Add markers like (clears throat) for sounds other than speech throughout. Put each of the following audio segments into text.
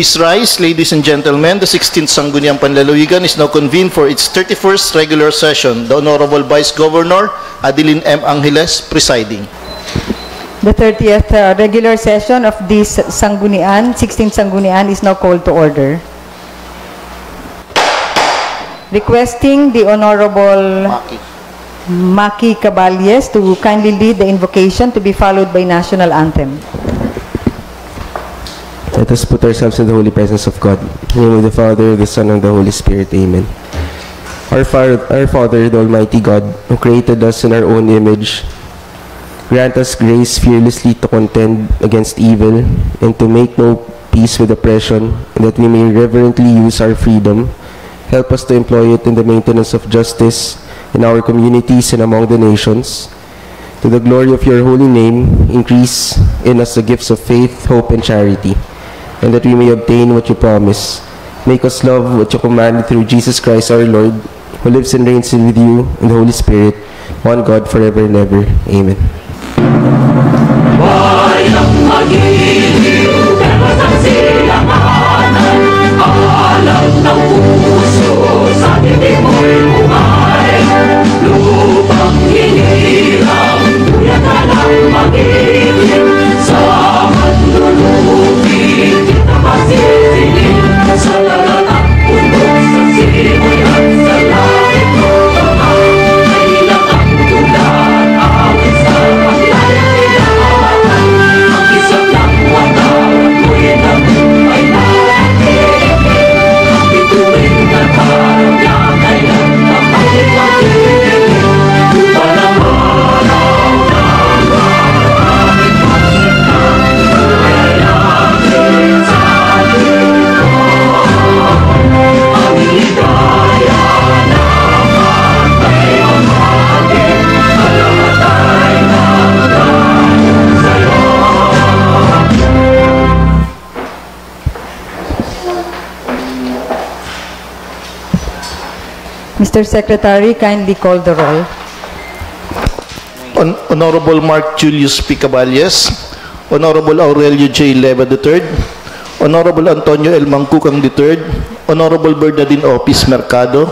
Please rise, ladies and gentlemen. The 16th Sangguniang Panlalawigan is now convened for its 31st regular session. The Honorable Vice Governor Adeline M. Angeles presiding. The 30th uh, regular session of this Sanggunian, 16th Sanggunian is now called to order. Requesting the Honorable Maki. Maki Caballes to kindly lead the invocation to be followed by national anthem. Let us put ourselves in the holy presence of God. In the name of the Father, the Son, and the Holy Spirit. Amen. Our, Father, our Father, the Almighty God, who created us in our own image, grant us grace fearlessly to contend against evil and to make no peace with oppression, and that we may reverently use our freedom. Help us to employ it in the maintenance of justice in our communities and among the nations. To the glory of your holy name, increase in us the gifts of faith, hope, and charity, and that we may obtain what you promise. Make us love what you command through Jesus Christ our Lord, who lives and reigns with you in the Holy Spirit, one God forever and ever. Amen. Mr. Secretary, kindly call the roll. Hon- Honorable Mark Julius P. Caballes, Honorable Aurelio J. Leva III, Honorable Antonio L. Mangkukang III, Honorable Bernardine Opis Mercado,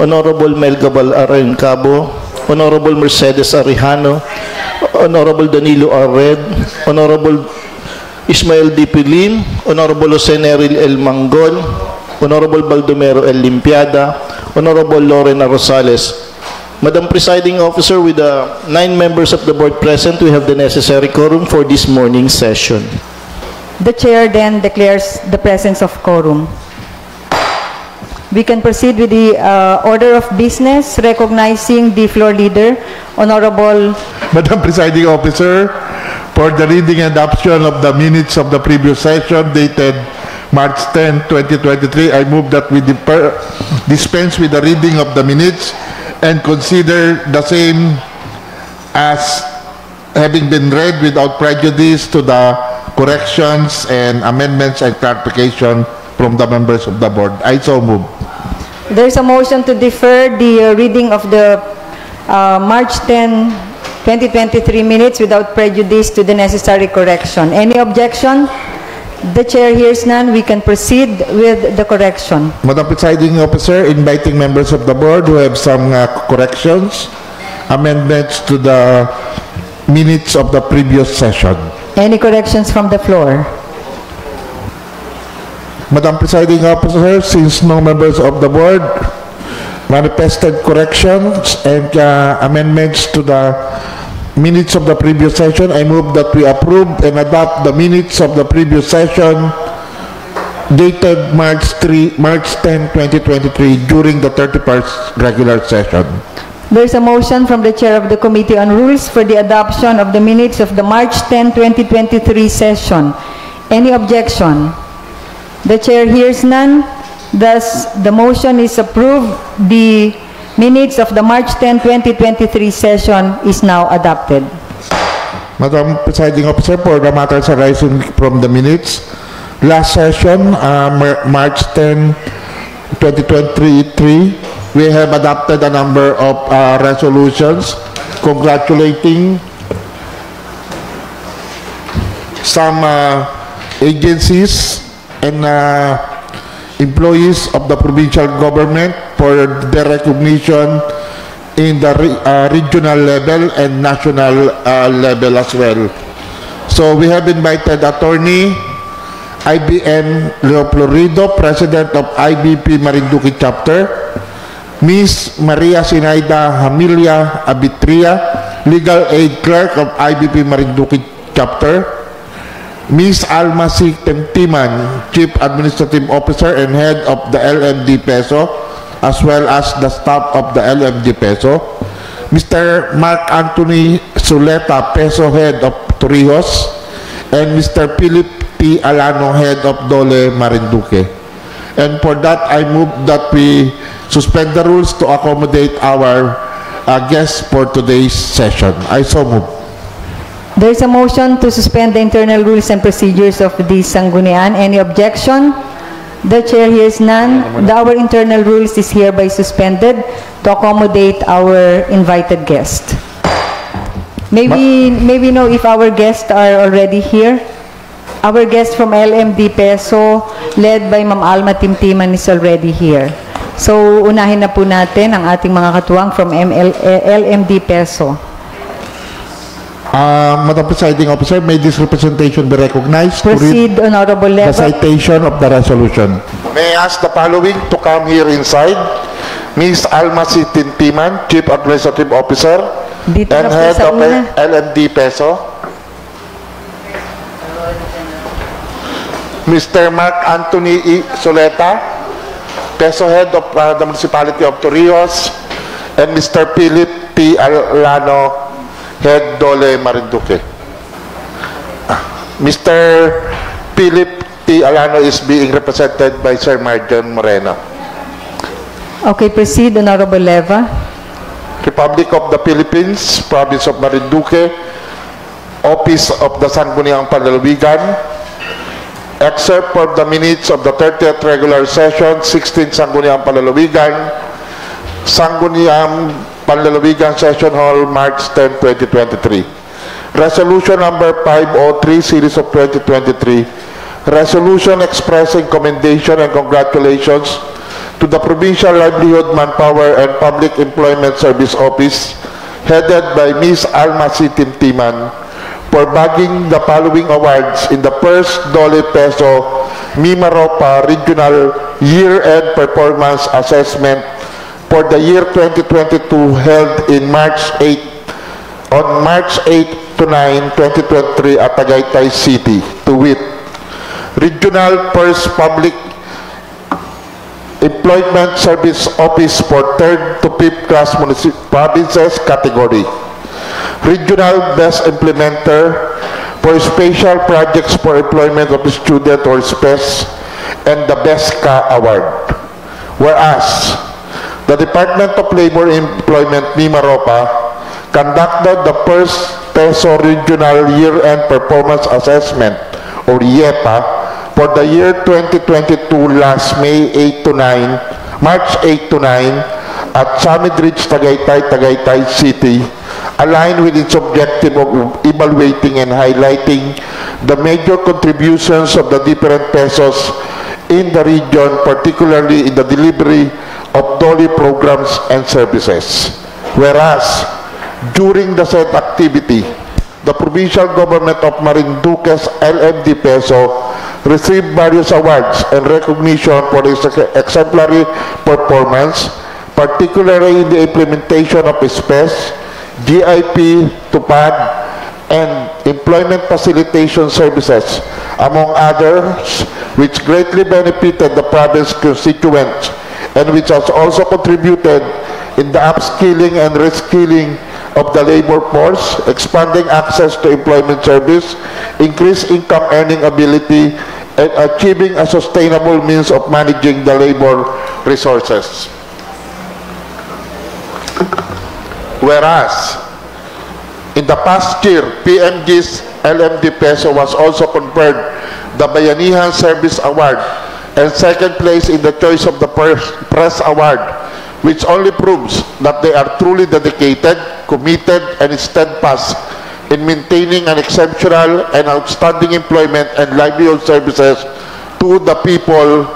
Honorable Melgabal Arayon Cabo, Honorable Mercedes Arihano, Honorable Danilo R. Red, Honorable Ismael D. Pilim, Honorable Jose Neril L. Manggol, Honorable Baldomero L. Limpiada, Honorable Lorena Rosales, Madam Presiding Officer, with the nine members of the board present, we have the necessary quorum for this morning's session. The chair then declares the presence of quorum. We can proceed with the uh, order of business, recognizing the floor leader, Honorable Madam Presiding Officer, for the reading and adoption of the minutes of the previous session dated March 10, 2023, I move that we defer- dispense with the reading of the minutes and consider the same as having been read without prejudice to the corrections and amendments and clarification from the members of the board. I so move. There's a motion to defer the uh, reading of the uh, March 10, 2023 minutes without prejudice to the necessary correction. Any objection? The chair hears none. We can proceed with the correction. Madam Presiding Officer, inviting members of the board who have some uh, corrections, amendments to the minutes of the previous session. Any corrections from the floor? Madam Presiding Officer, since no members of the board manifested corrections and uh, amendments to the minutes of the previous session, I move that we approve and adopt the minutes of the previous session dated March 3, March 10, 2023 during the 31st regular session. There's a motion from the Chair of the Committee on Rules for the adoption of the minutes of the March 10, 2023 session. Any objection? The Chair hears none. Thus, the motion is approved. The minutes of the March 10, 2023 session is now adopted. Madam Presiding Officer, for the matters arising from the minutes, last session, uh, March 10, 2023, we have adopted a number of uh, resolutions congratulating some uh, agencies and uh, employees of the provincial government for their recognition in the re- uh, regional level and national uh, level as well. So we have invited attorney IBM Leo Florido, President of IBP Marinduque Chapter, Miss Maria Sinaida Hamilia Abitria, Legal Aid Clerk of IBP Marinduque Chapter, Miss Alma C. Temtiman, Chief Administrative Officer and Head of the LMD Peso, as well as the staff of the LMD Peso, Mr. Mark Anthony Suleta, Peso Head of Torrijos, and Mr. Philip T. Alano, Head of Dole Marinduque. And for that, I move that we suspend the rules to accommodate our uh, guests for today's session. I so move. There is a motion to suspend the internal rules and procedures of the Sanggunian. Any objection? The chair hears none. The- Our internal rules is hereby suspended to accommodate our invited guest. Maybe, maybe know if our guests are already here. Our guest from LMD Peso, led by Ma'am Alma Timtiman, is already here. So, unahin na po natin ang ating mga katuwang from ML, eh, LMD Peso. Uh, Madam Presiding Officer, may this representation be recognized to read Proceed, Honorable the citation of the resolution. May I ask the following to come here inside. Ms. Alma C. Tintiman, Chief Administrative Officer Dito and Head of una. LMD Peso. Mr. Mark Anthony E. Soleta, Peso Head of uh, the Municipality of Torrijos, and Mr. Philip P. Alano, Head Dole Marinduque. Ah, Mr. Philip T. Alano is being represented by Sir Marjan Moreno. Okay, proceed, Honorable Leva. Republic of the Philippines, Province of Marinduque, Office of the Sangguniang Panlalawigan, excerpt from the minutes of the 30th regular session, 16 Sangguniang Panlalawigan, Sangguniang Panlalawigan Session Hall, March 10, 2023. Resolution number 503, series of 2023. Resolution expressing commendation and congratulations to the Provincial Livelihood, Manpower, and Public Employment Service Office, headed by Ms. Alma C. Timtiman, for bagging the following awards in the first Dole Peso Mimaropa Regional Year-End Performance Assessment for the year 2022 held in March 8 on March 8 to 9, 2023 at Tagaytay City, to wit, Regional First Public Employment Service Office for third to fifth class municip- provinces category. Regional Best Implementer for Special Projects for Employment of Student or SPES and the Best Ka Award. Whereas, the Department of Labor and Employment, Mimaropa, conducted the first PESO Regional Year-End Performance Assessment, or YEPA, for the year 2022 last May 8 to 9, March 8 to 9, at Summit Ridge, Tagaytay, Tagaytay City, aligned with its objective of evaluating and highlighting the major contributions of the different pesos in the region, particularly in the delivery of DOLI programs and services. Whereas, during the said activity, the provincial government of Marinduque's LMD Peso received various awards and recognition for its exemplary performance, particularly in the implementation of SPES, GIP, TUPAD, and employment facilitation services, among others, which greatly benefited the province constituents and which has also contributed in the upskilling and reskilling of the labor force, expanding access to employment service, increased income earning ability, and achieving a sustainable means of managing the labor resources. Whereas, in the past year, PMG's LMD Peso was also conferred the Bayanihan Service Award and second place in the Choice of the Press Award, which only proves that they are truly dedicated, committed, and steadfast in maintaining an exceptional and outstanding employment and livelihood services to to the people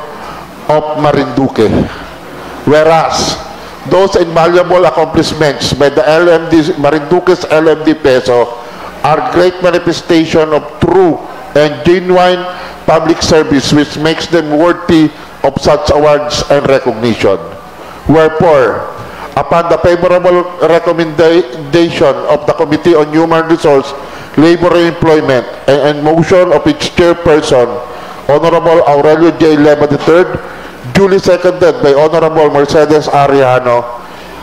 of Marinduque. Whereas, those invaluable accomplishments by the LMD, Marinduque's LMD peso are great manifestation of true and genuine public service which makes them worthy of such awards and recognition. Wherefore, upon the favorable recommendation of the Committee on Human Resource, Labor and Employment, and, and motion of its chairperson, Honorable Aurelio J. Leva III, duly seconded by Honorable Mercedes Ariano,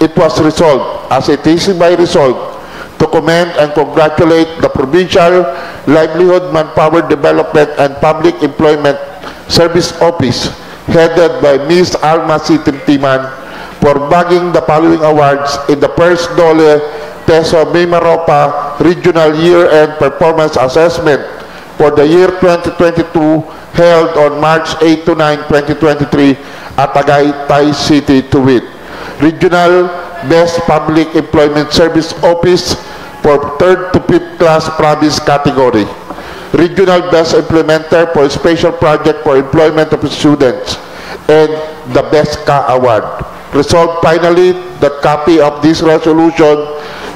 it was resolved, as it is by resolved, to commend and congratulate the Provincial Livelihood, Manpower Development, and Public Employment Service Office, headed by Ms. Alma C. Timtiman, for bagging the following awards in the first Dole Peso Mimaropa Regional Year-End Performance Assessment for the year 2022 held on March 8 to 9, 2023 at Tagaytay City to. Regional Best Public Employment Service Office for 3rd to 5th class province category. Regional Best Implementer for Special Project for Employment of Students and the Best Ka Award. Resolved finally that copy of this resolution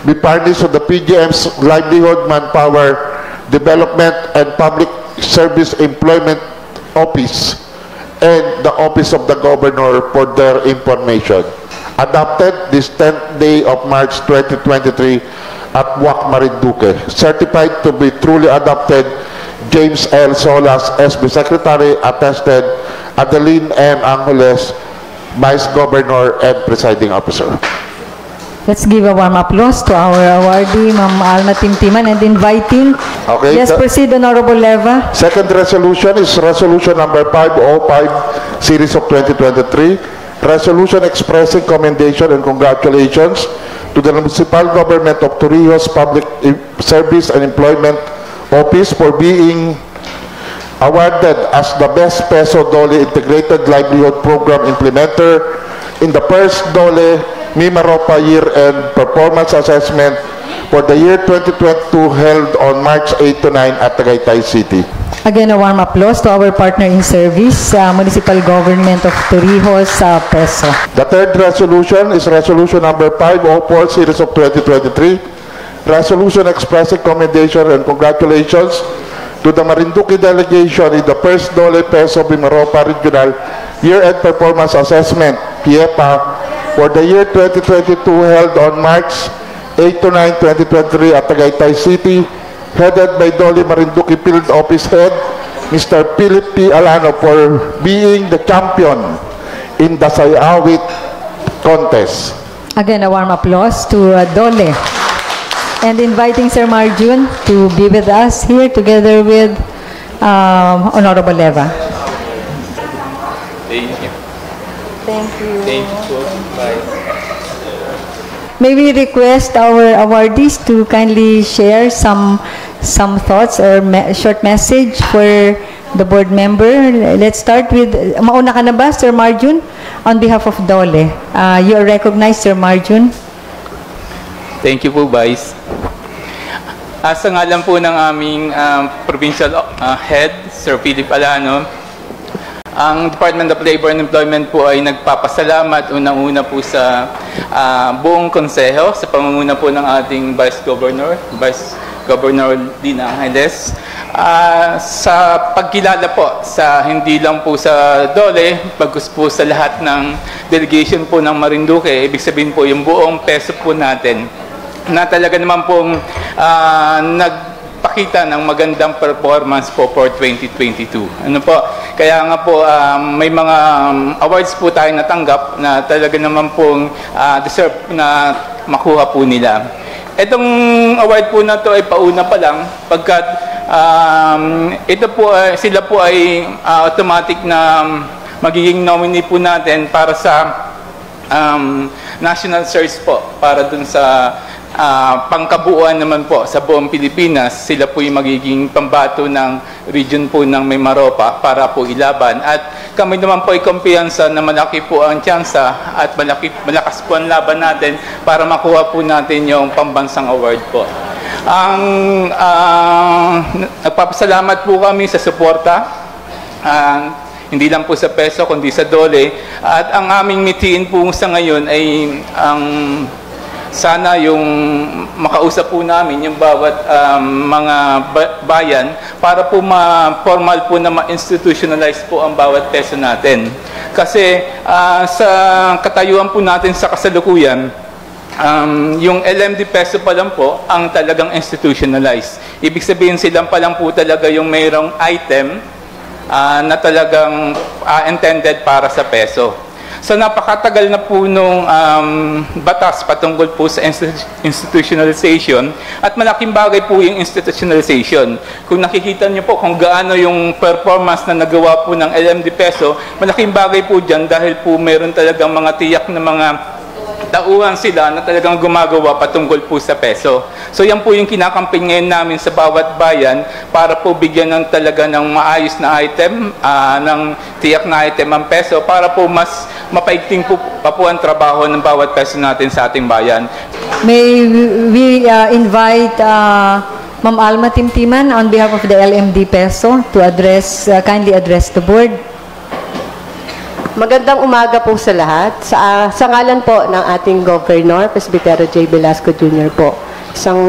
be furnished to the PGM's Livelihood Manpower Development and Public Service Employment Office and the Office of the Governor for their information. Adopted this 10th day of March 2023 at WAC Marinduque. Certified to be truly adopted, James L. Solas, SB Secretary, attested, Adeline M. Angeles, Vice Governor and Presiding Officer. Let's give a warm applause to our awardee, Ma'am Alma Timtiman, and inviting. Okay, Yes, proceed, Honorable Leva. Second resolution is Resolution Number 505, Series of 2023. Resolution expressing commendation and congratulations to the Municipal Government of Torrijos Public Service and Employment Office for being awarded as the Best Peso Dole Integrated Livelihood Program Implementer in the first Dole Mimaropa Year-End Performance Assessment for the year 2022 held on March 8 to 9 at Tagaytay City. Again, a warm applause to our partner in service, uh, Municipal Government of Torrijos, uh, Peso. The third resolution is resolution number 504 series of 2023. Resolution expressing commendation and congratulations to the Marinduque delegation in the first Dole Peso Bimaropa Regional Year-End Performance Assessment, PIEPA, for the year 2022 held on March 8 to 9, 2023 at Tagaytay City, headed by Dole Marinduque Field Office Head, Mr. Philip P. Alano for being the champion in the Sayawit contest. Again, a warm applause to uh, Dole. And inviting Sir Marjun to be with us here together with um, Honorable Leva. Thank you. Thank you. Thank you. Bye. May we request our awardees to kindly share some some thoughts or me- short message for the board member. Let's start with, mauna ka na ba, Sir Marjun? On behalf of Dole, uh, you are recognized, Sir Marjun. Thank you po, Vice. Asa nga lang po ng aming um, provincial uh, head, Sir Philip Alano, ang Department of Labor and Employment po ay nagpapasalamat unang-una po sa ah, buong konseho sa pamumuno po ng ating Vice Governor, Vice Governor Dina Angeles, ah, sa pagkilala po sa hindi lang po sa DOLE, bagus po sa lahat ng delegation po ng Marinduque, ibig sabihin po yung buong peso po natin na talaga naman pong ah, nagpakita ng magandang performance po for 2022. Ano po? Kaya nga po um, may mga um, awards po tayo natanggap na talaga naman pong ah, deserve na makuha po nila. Itong award po na to ay pauna pa lang pagkat um, ito po ay, sila po ay ah, automatic na magiging nominee po natin para sa um, national search po para dun sa ah, pangkabuuan naman po sa buong Pilipinas. Sila po yung magiging pambato ng region po ng Maymaropa para po ilaban. At kami naman po ay kumpiyansa na malaki po ang tsansa at malaki, malakas po ang laban natin para makuha po natin yung pambansang award po. Ang ah, nagpapasalamat po kami sa suporta ah, hindi lang po sa peso kundi sa dole. At ang aming mitiin po sa ngayon ay ang sana yung makausap po namin yung bawat um, mga ba- bayan para po ma-formal po na ma-institutionalize po ang bawat peso natin. Kasi ah, sa katayuan po natin sa kasalukuyan, um, yung LMD peso pa lang po ang talagang institutionalized. Ibig sabihin silang pa lang po talaga yung mayroong item ah, na talagang ah, intended para sa peso. So napakatagal na po nung um, batas patungkol po sa institu- institutionalization at malaking bagay po yung institutionalization. Kung nakikita niyo po kung gaano yung performance na nagawa po ng LMD peso, malaking bagay po dyan dahil po meron talagang mga tiyak na mga tauhan sila na talagang gumagawa patungkol po sa peso. So yan po yung kinakamping ngayon namin sa bawat bayan para po bigyan ng talaga ng maayos na item, ah, ng tiyak na item ang peso para po mas mapaigting po pa po ang trabaho ng bawat peso natin sa ating bayan. May we uh, invite uh, Ma'am Alma Timtiman on behalf of the LMD Peso to address, uh, kindly address the board. Magandang umaga po sa lahat. Sa, sa ngalan po ng ating Governor, Presbytero J. Velasco Jr. po. Isang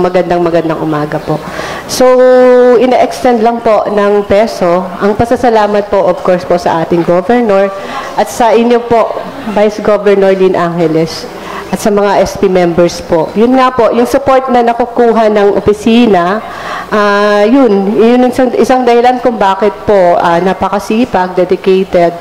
magandang magandang umaga po. So, ina-extend lang po ng peso ang pasasalamat po of course po sa ating Governor at sa inyo po, Vice Governor Lynn Angeles at sa mga SP members po. Yun nga po, yung support na nakukuha ng opisina, ah yun, yun isang, isang dahilan kung bakit po ah, napakasipag, dedicated,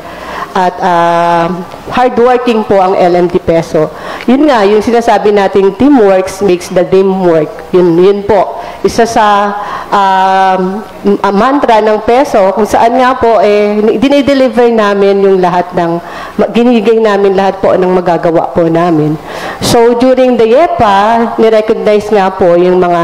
at ah, hardworking po ang LMD Peso. Yun nga, yung sinasabi nating teamwork makes the dream work. Yun, yun po. Isa sa um, a mantra ng peso, kung saan nga po, eh, dinideliver namin yung lahat ng, ginigay namin lahat po ng magagawa po namin. So, during the YEPA, nirecognize nga po yung mga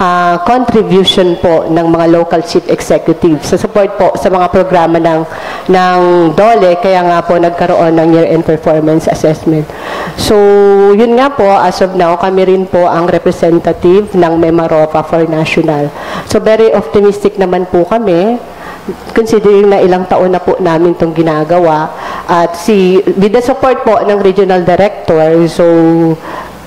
ah, contribution po ng mga local chief executives sa support po sa mga programa ng, ng DOLE, kaya nga po nagkaroon ng year-end performance assessment. So, yun nga po, as of now, kami rin po ang representative ng Memaropa for National. So, very optimistic naman po kami considering na ilang taon na po namin itong ginagawa at si with the support po ng regional director so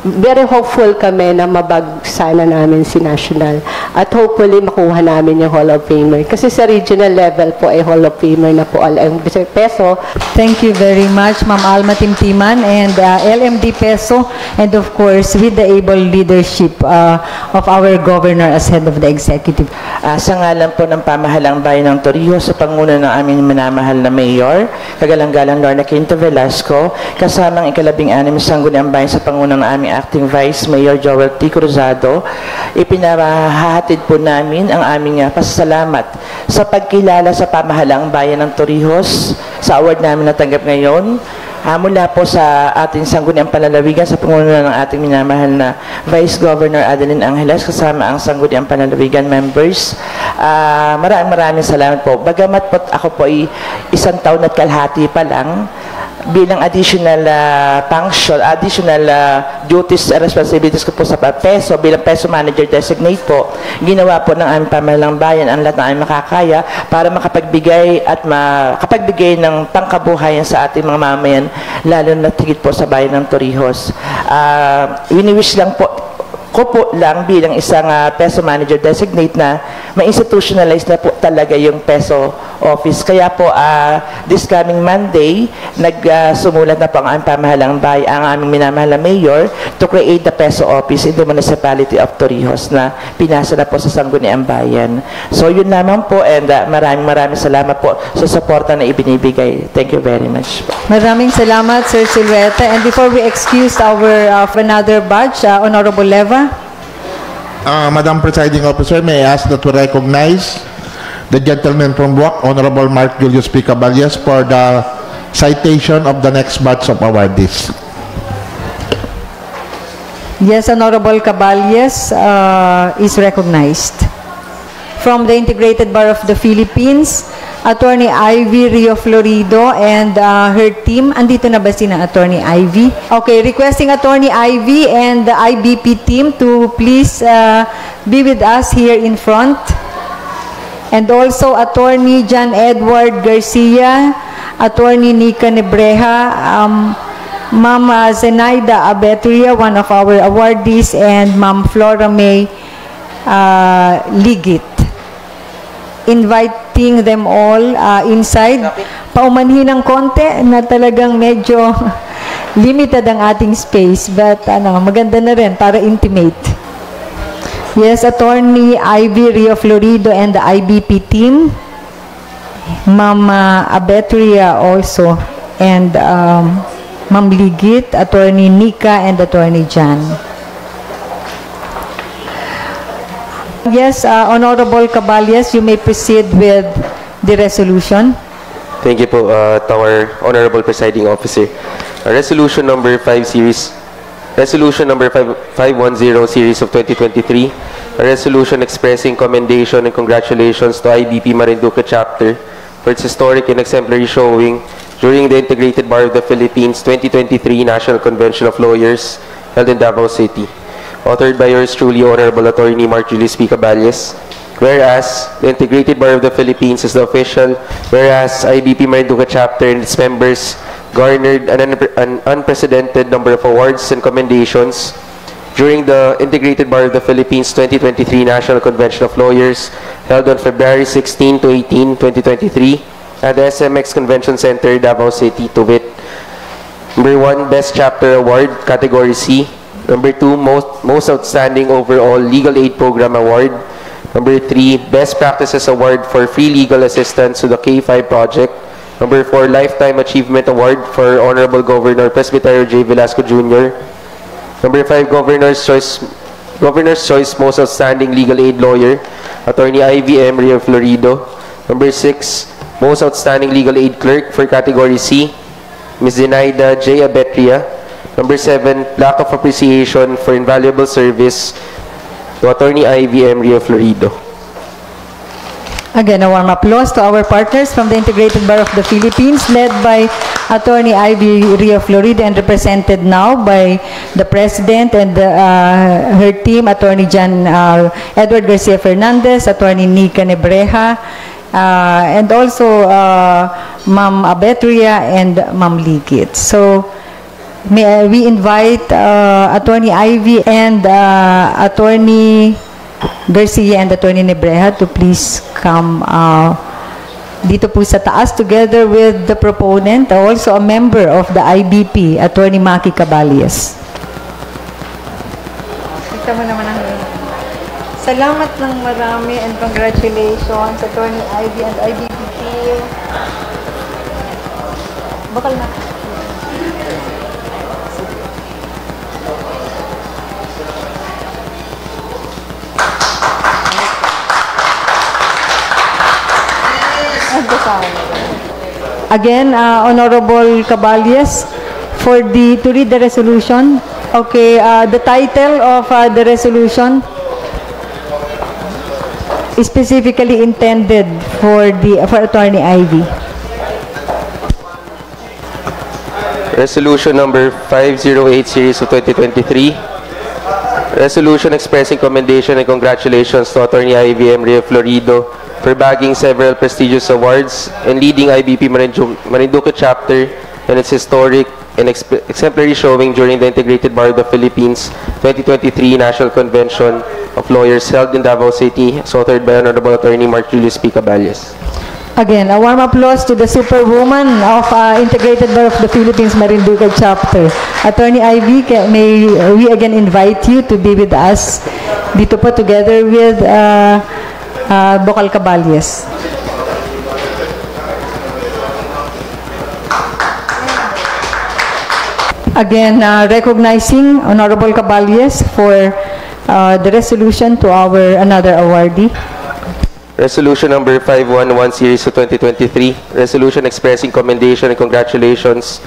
very hopeful kami na mabag sana namin si National at hopefully makuha namin yung Hall of Famer kasi sa regional level po ay Hall of Famer na po al ang peso Thank you very much, Ma'am Alma Timtiman and uh, LMD Peso and of course with the able leadership uh, of our governor as head of the executive. Ah, sa ngalan po ng pamahalang bayan ng Torrijos sa panguna ng aming minamahal na mayor, kagalang-galang Lorna Quinto Velasco, kasamang ikalabing anim sangguniang bayan sa panguna ng aming acting vice mayor Joel T. Cruzado, ipinahahatid po namin ang aming ah, pasasalamat sa pagkilala sa pamahalang bayan ng Torrijos sa award namin natanggap ngayon Ah, mula po sa ating sangguniang panlalawigan sa pangunguna ng ating minamahal na Vice Governor Adeline Angeles kasama ang sangguniang panlalawigan members. Ah, maraming maraming salamat po. Bagamat po ako po ay isang taon at kalahati pa lang, bilang additional ah, function, additional ah, duties and responsibilities ko po sa peso, bilang peso manager designate po, ginawa po ng aming pamahalang bayan ang lahat ng aming makakaya para makapagbigay at makapagbigay ng pangkabuhayan sa ating mga mamayan, lalo na tigit po sa bayan ng Torrijos. Uh, wini-wish lang po ko po lang bilang isang ah, peso manager designate na ma-institutionalize na po talaga yung peso office. Kaya po ah, this coming Monday, nagsumulat na po ang pamahalang bay, ang aming minamahal na mayor to create the peso office in the municipality of Torrijos na pinasa na po sa Sangguniang Bayan. So yun lamang po and ah, maraming maraming salamat po sa suporta na ibinibigay. Thank you very much. Maraming salamat, Sir Silveta. And before we excuse our uh, another batch, uh, Honorable Leva. Uh, Madam Presiding Officer, may I ask that we recognize the gentleman from Buwak, Honorable Mark Julius P. Caballas, for the citation of the next batch of awardees. Yes, Honorable Caballes uh, is recognized. From the Integrated Bar of the Philippines, Attorney Ivy Rio Florido and uh, her team. Andito na ba si na Attorney Ivy? Okay, requesting Attorney Ivy and the IBP team to please uh, be with us here in front. And also Attorney John Edward Garcia, Attorney Nika Nebreha, um, Ma'am uh, Zenaida Abetria, one of our awardees, and Ma'am Flora May uh, Ligit. Inviting them all uh, inside. Paumanhin ng konti na talagang medyo (laughs) limited ang ating space but ano, maganda na rin para intimate. Yes, Attorney Ivy Rio Florido and the IBP team. Mama Abetria also and um, Ma'am Ligit, Attorney Nika and Attorney Jan. Yes, uh, Honorable Caballes, you may proceed with the resolution. Thank you po, uh, to our Honorable Presiding Officer. Uh, resolution number 5 series, Resolution number 5, 510 series of 2023, a resolution expressing commendation and congratulations to IBP Marinduque chapter for its historic and exemplary showing during the Integrated Bar of the Philippines 2023 National Convention of Lawyers held in Davao City. Authored by yours truly, Honorable Attorney Mark Julius P. Caballes. Whereas, the Integrated Bar of the Philippines is the official, whereas IBP Marinduque chapter and its members garnered an, unpre- an unprecedented number of awards and commendations during the Integrated Bar of the Philippines 2023 National Convention of Lawyers held on February 16 to 18, 2023 at the SMX Convention Center, Davao City, to wit, Number one, Best Chapter Award, Category C. Number two, Most, most Outstanding Overall Legal Aid Program Award. Number three, Best Practices Award for Free Legal Assistance to the K5 Project. Number four, Lifetime Achievement Award for Honorable Governor Presbyterio J. Velasco Jr. Number five, Governor's Choice, Governor's Choice Most Outstanding Legal Aid Lawyer, Attorney Ivy M. Rio Florido. Number six, Most Outstanding Legal Aid Clerk for Category C, Ms. Zenaida J. Abetria. Number seven, Plaque of Appreciation for Invaluable Service to Attorney Ivy M. Rio Florido. Again, a warm applause to our partners from the Integrated Bar of the Philippines, led by Attorney Ivy Rio Florida and represented now by the President and uh, her team, Attorney Jan uh, Edward Garcia Fernandez, Attorney Nika Nebreja, uh, and also uh, Ma'am Abetria and Ma'am Ligit. So, may, uh, we invite uh, Attorney Ivy and uh, Attorney Garcia and Attorney Nebreja to please come uh, dito po sa taas together with the proponent, also a member of the IBP, Attorney Maki Caballes. Kita mo naman Salamat ng marami and congratulations, Attorney Ivy and IBP team. Bakal na. Again, uh, Honorable Caballes, for the, to read the resolution. Okay, uh, the title of uh, the resolution is specifically intended for the for Attorney Ivy. Resolution number 508 series of 2023. Resolution expressing commendation and congratulations to Attorney IBM Rio Florido for bagging several prestigious awards and leading IBP Marindu- Marinduque chapter in its historic and exp- exemplary showing during the Integrated Bar of the Philippines 2023 National Convention of Lawyers held in Davao City, authored by Honorable Attorney Mark Julius P. Caballes. Again, a warm applause to the superwoman of uh, Integrated Bar of the Philippines Marinduque chapter. Attorney Ivy, may we again invite you to be with us dito po together with uh, uh, Bocal Caballes. Again, uh, recognizing Honorable Caballes for uh, the resolution to our another awardee. Resolution number 511 series of 2023. Resolution expressing commendation and congratulations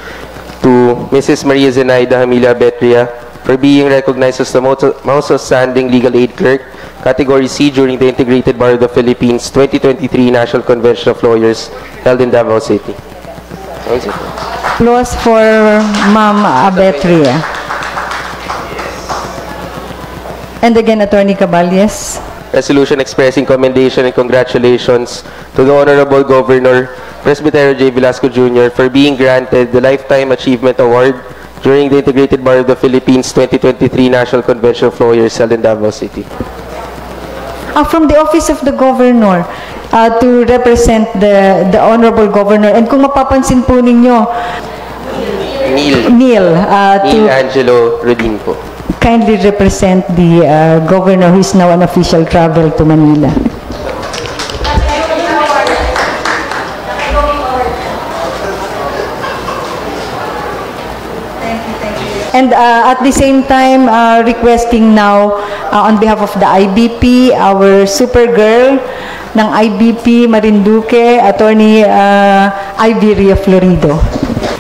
to Mrs. Maria Zenaida Hamila Betria for being recognized as the most outstanding legal aid clerk, category C during the Integrated Bar of the Philippines 2023 National Convention of Lawyers held in Davao City. Applause for Ma'am Abetria. And again, Attorney Caballes. resolution expressing commendation and congratulations to the Honorable Governor Presbyterio J. Velasco Jr. for being granted the Lifetime Achievement Award during the Integrated Bar of the Philippines 2023 National Convention of Lawyers held in Davao City. Uh, from the Office of the Governor uh, to represent the, the Honorable Governor. And kung mapapansin po ninyo, Neil, Neil, uh, Neil to Angelo Rodin po. kindly represent the uh, Governor who is now on official travel to Manila. And uh, at the same time, uh, requesting now uh, on behalf of the IBP, our super girl ng IBP Marinduque, Attorney uh, Iberia Florido.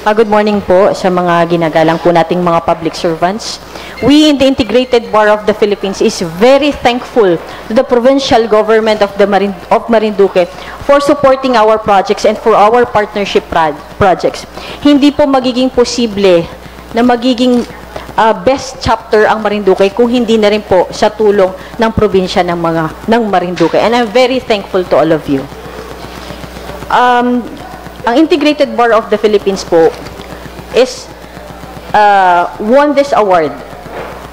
Ah, good morning po sa mga ginagalang po nating mga public servants. We in the Integrated Bar of the Philippines is very thankful to the provincial government of the Marin of Marinduque for supporting our projects and for our partnership prod- projects. Hindi po magiging posible na magiging ah, best chapter ang Marinduque kung hindi na rin po sa tulong ng probinsya ng mga ng Marinduque. And I'm very thankful to all of you. Um, ang Integrated Bar of the Philippines po is uh, won this award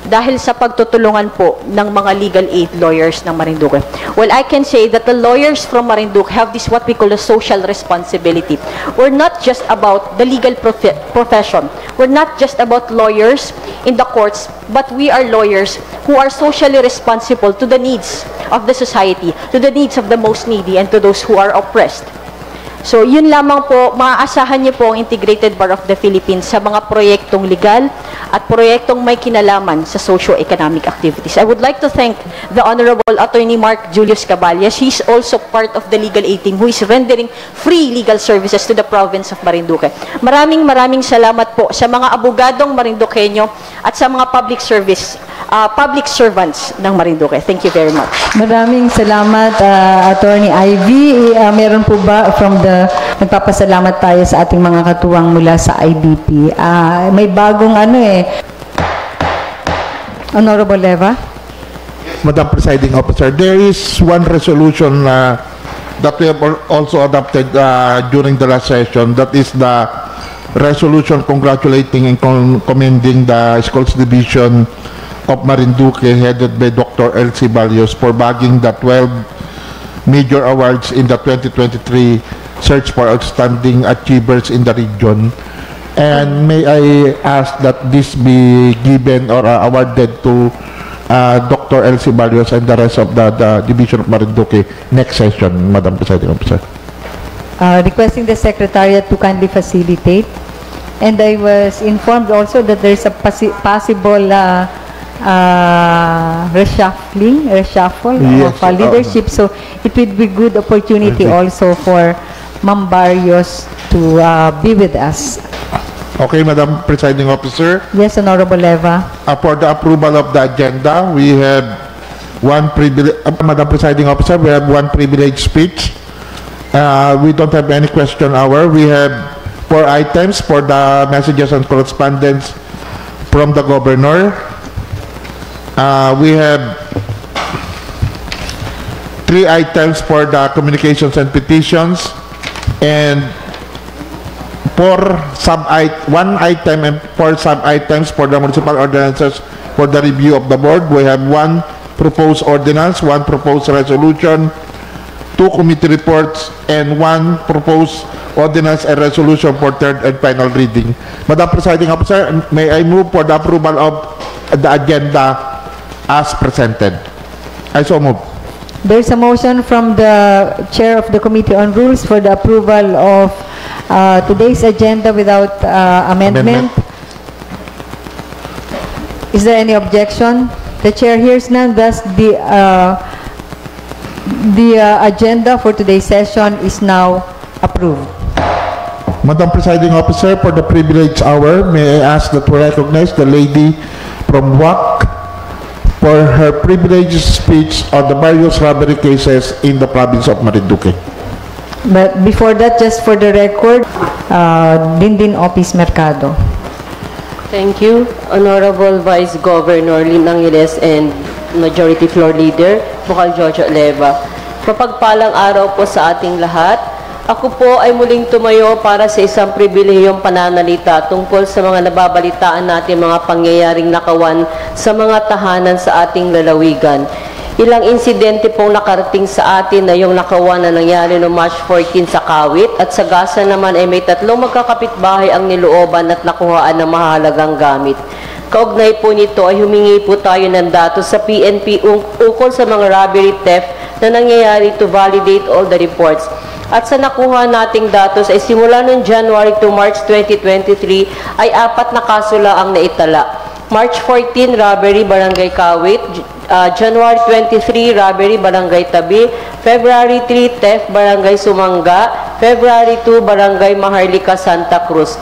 dahil sa pagtutulungan po ng mga legal aid lawyers ng Marinduque. Well, I can say that the lawyers from Marinduque have this what we call a social responsibility. We're not just about the legal profi- profession. We're not just about lawyers in the courts, but we are lawyers who are socially responsible to the needs of the society, to the needs of the most needy, and to those who are oppressed. So, yun lamang po, maaasahan niyo po ang Integrated Bar of the Philippines sa mga proyektong legal at proyektong may kinalaman sa socio-economic activities. I would like to thank the Honorable Attorney Mark Julius Caballas. He's also part of the legal aid team who is rendering free legal services to the province of Marinduque. Maraming maraming salamat po sa mga abogadong Marinduqueño at sa mga public service, uh, public servants ng Marinduque. Thank you very much. Maraming salamat, uh, Attorney Ivy. Uh, meron po ba from the, nagpapasalamat tayo sa ating mga katuwang mula sa IBP. Ah, may bagong ano eh. Honorable Leva? Madam Presiding Officer, there is one resolution uh, that we have al- also adopted uh, during the last session. That is the resolution congratulating and commending the Schools Division of Marinduque headed by Dr. Elsie Barrios for bagging the 12 major awards in the 2023 Search for Outstanding Achievers in the region. And may I ask that this be given or uh, awarded to uh, Dr. Elsie Barrios and the rest of the, the Division of Marinduque next session, Madam Presiding Officer. Uh, requesting the Secretariat to kindly facilitate. And I was informed also that there's a possi- possible uh, uh, reshuffling, reshuffle Yes, of uh, uh, leadership. So it would be good opportunity also for Ma'am Barrios to uh, be with us. Okay, Madam Presiding Officer. Yes, Honorable Leva. Uh, for the approval of the agenda, we have one privilege, uh, Madam Presiding Officer, we have one privilege speech. Uh, we don't have any question hour. We have four items for the messages and correspondence from the governor. Uh, we have three items for the communications and petitions and four sub one item and four sub items for the municipal ordinances for the review of the board. We have one proposed ordinance, one proposed resolution, two committee reports, and one proposed ordinance and resolution for third and final reading. Madam Presiding Officer, may I move for the approval of the agenda as presented? I so move. There's a motion from the Chair of the Committee on Rules for the approval of uh, today's agenda without uh, amendment. Amendment. Is there any objection? The Chair hears none, thus the, uh, the uh, agenda for today's session is now approved. Madam Presiding Officer, for the privilege hour, may I ask that we recognize the lady from WAC for her privileged speech on the various robbery cases in the province of Marinduque. But before that, just for the record, uh, Dindin Office Mercado. Thank you, Honorable Vice Governor Lynn Angeles and Majority Floor Leader, Bukal Jojo Leva. Mapagpalang araw po sa ating lahat. Ako po ay muling tumayo para sa isang pribilehiyong pananalita tungkol sa mga nababalitaan natin mga pangyayaring nakawan sa mga tahanan sa ating lalawigan. Ilang insidente pong nakarating sa atin na yung nakawan na nangyari noong March 14 sa Kawit at sa Gasa naman ay may tatlong magkakapitbahay ang nilooban at nakuhaan ng mahalagang gamit. Kaugnay po nito ay humingi po tayo ng datos sa PNP ukol sa mga robbery theft na nangyayari to validate all the reports. At sa nakuha nating datos ay simula noong January to March 2023 ay apat na kaso ang naitala. March 14, robbery, Barangay Kawit. Uh, January 23, robbery, Barangay Tabi. February 3, theft, Barangay Sumanga. February 2, Barangay Maharlika, Santa Cruz.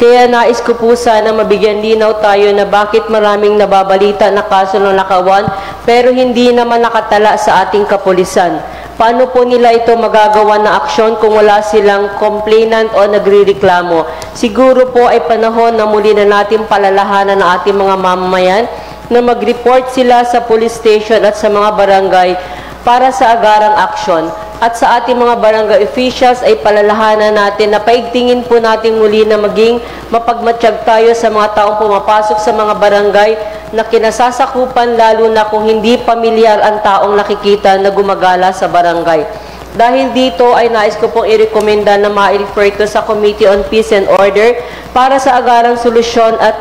Kaya nais ko po sana mabigyan linaw tayo na bakit maraming nababalita na kaso ng nakawan pero hindi naman nakatala sa ating kapulisan. Paano po nila ito magagawa na aksyon kung wala silang complainant o nagrireklamo? Siguro po ay panahon na muli na natin palalahanan ng ating mga mamamayan na mag-report sila sa police station at sa mga barangay para sa agarang aksyon. At sa ating mga barangay officials ay palalahanan natin na paigtingin po natin muli na maging mapagmatsyag tayo sa mga taong pumapasok sa mga barangay na kinasasakupan lalo na kung hindi pamilyar ang taong nakikita na gumagala sa barangay. Dahil dito ay nais ko pong i-recommenda na ma-refer ito sa Committee on Peace and Order para sa agarang solusyon at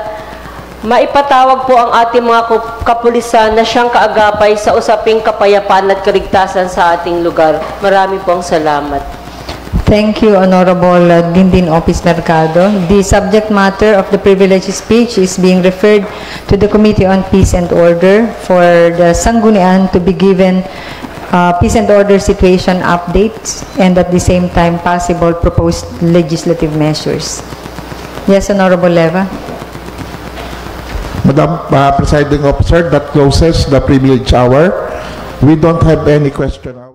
maipatawag po ang ating mga kap- kapulisan na siyang kaagapay sa usaping kapayapaan at kaligtasan sa ating lugar. Marami pong salamat. Thank you, Honorable Dindin Office Mercado. The subject matter of the privileged speech is being referred to the Committee on Peace and Order for the Sanggunian to be given uh, peace and order situation updates and at the same time possible proposed legislative measures. Yes, Honorable Leva. Madam uh, Presiding Officer, that closes the privilege hour. We don't have any question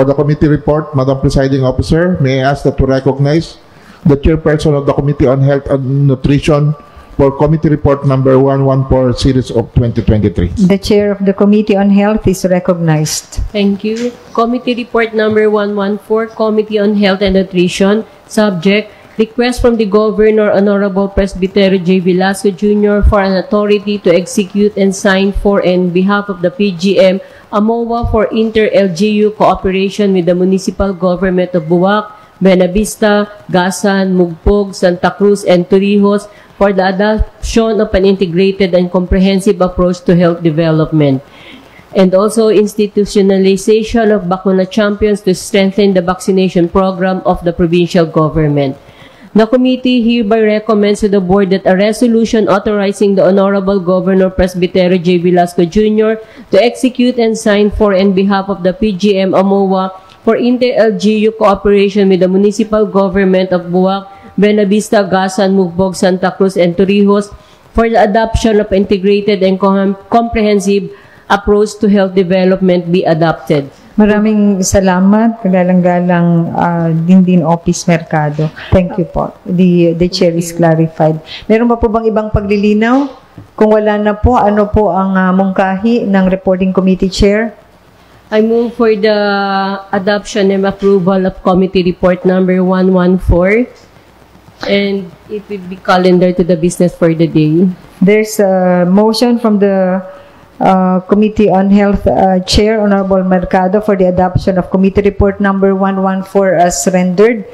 For the committee report, Madam Presiding Officer, may I ask that to recognize the chairperson of the Committee on Health and Nutrition for committee report number 114 series of 2023. The Chair of the Committee on Health is recognized. Thank you. Committee Report Number 114, Committee on Health and Nutrition. Subject, request from the Governor Honorable Presbyterio J. Velasco Jr. for an authority to execute and sign for and behalf of the PGM a for inter-LGU cooperation with the municipal government of Buwak, Buenavista, Gasan, Mugpog, Santa Cruz, and Torrijos for the adoption of an integrated and comprehensive approach to health development. And also institutionalization of Bakuna Champions to strengthen the vaccination program of the provincial government. The committee hereby recommends to the board that a resolution authorizing the Honorable Governor Presbyterio J. Velasco Jr. to execute and sign for and behalf of the PGM AMOA for inter-LGU cooperation with the municipal government of Buwak, Buenavista, Gasan, Mugbog, Santa Cruz, and Torrijos for the adoption of integrated and com- comprehensive approach to health development be adopted. Maraming salamat, kagalang-galang uh, Dindin Office Mercado. Thank you po. The, the chair is clarified. Meron ba po bang ibang paglilinaw? Kung wala na po, ano po ang uh, mungkahi ng reporting committee chair? I move for the adoption and approval of committee report number 114 and it will be calendar to the business for the day. There's a motion from the uh, Committee on Health uh, Chair, Honorable Mercado, for the adoption of Committee Report Number 114 as rendered.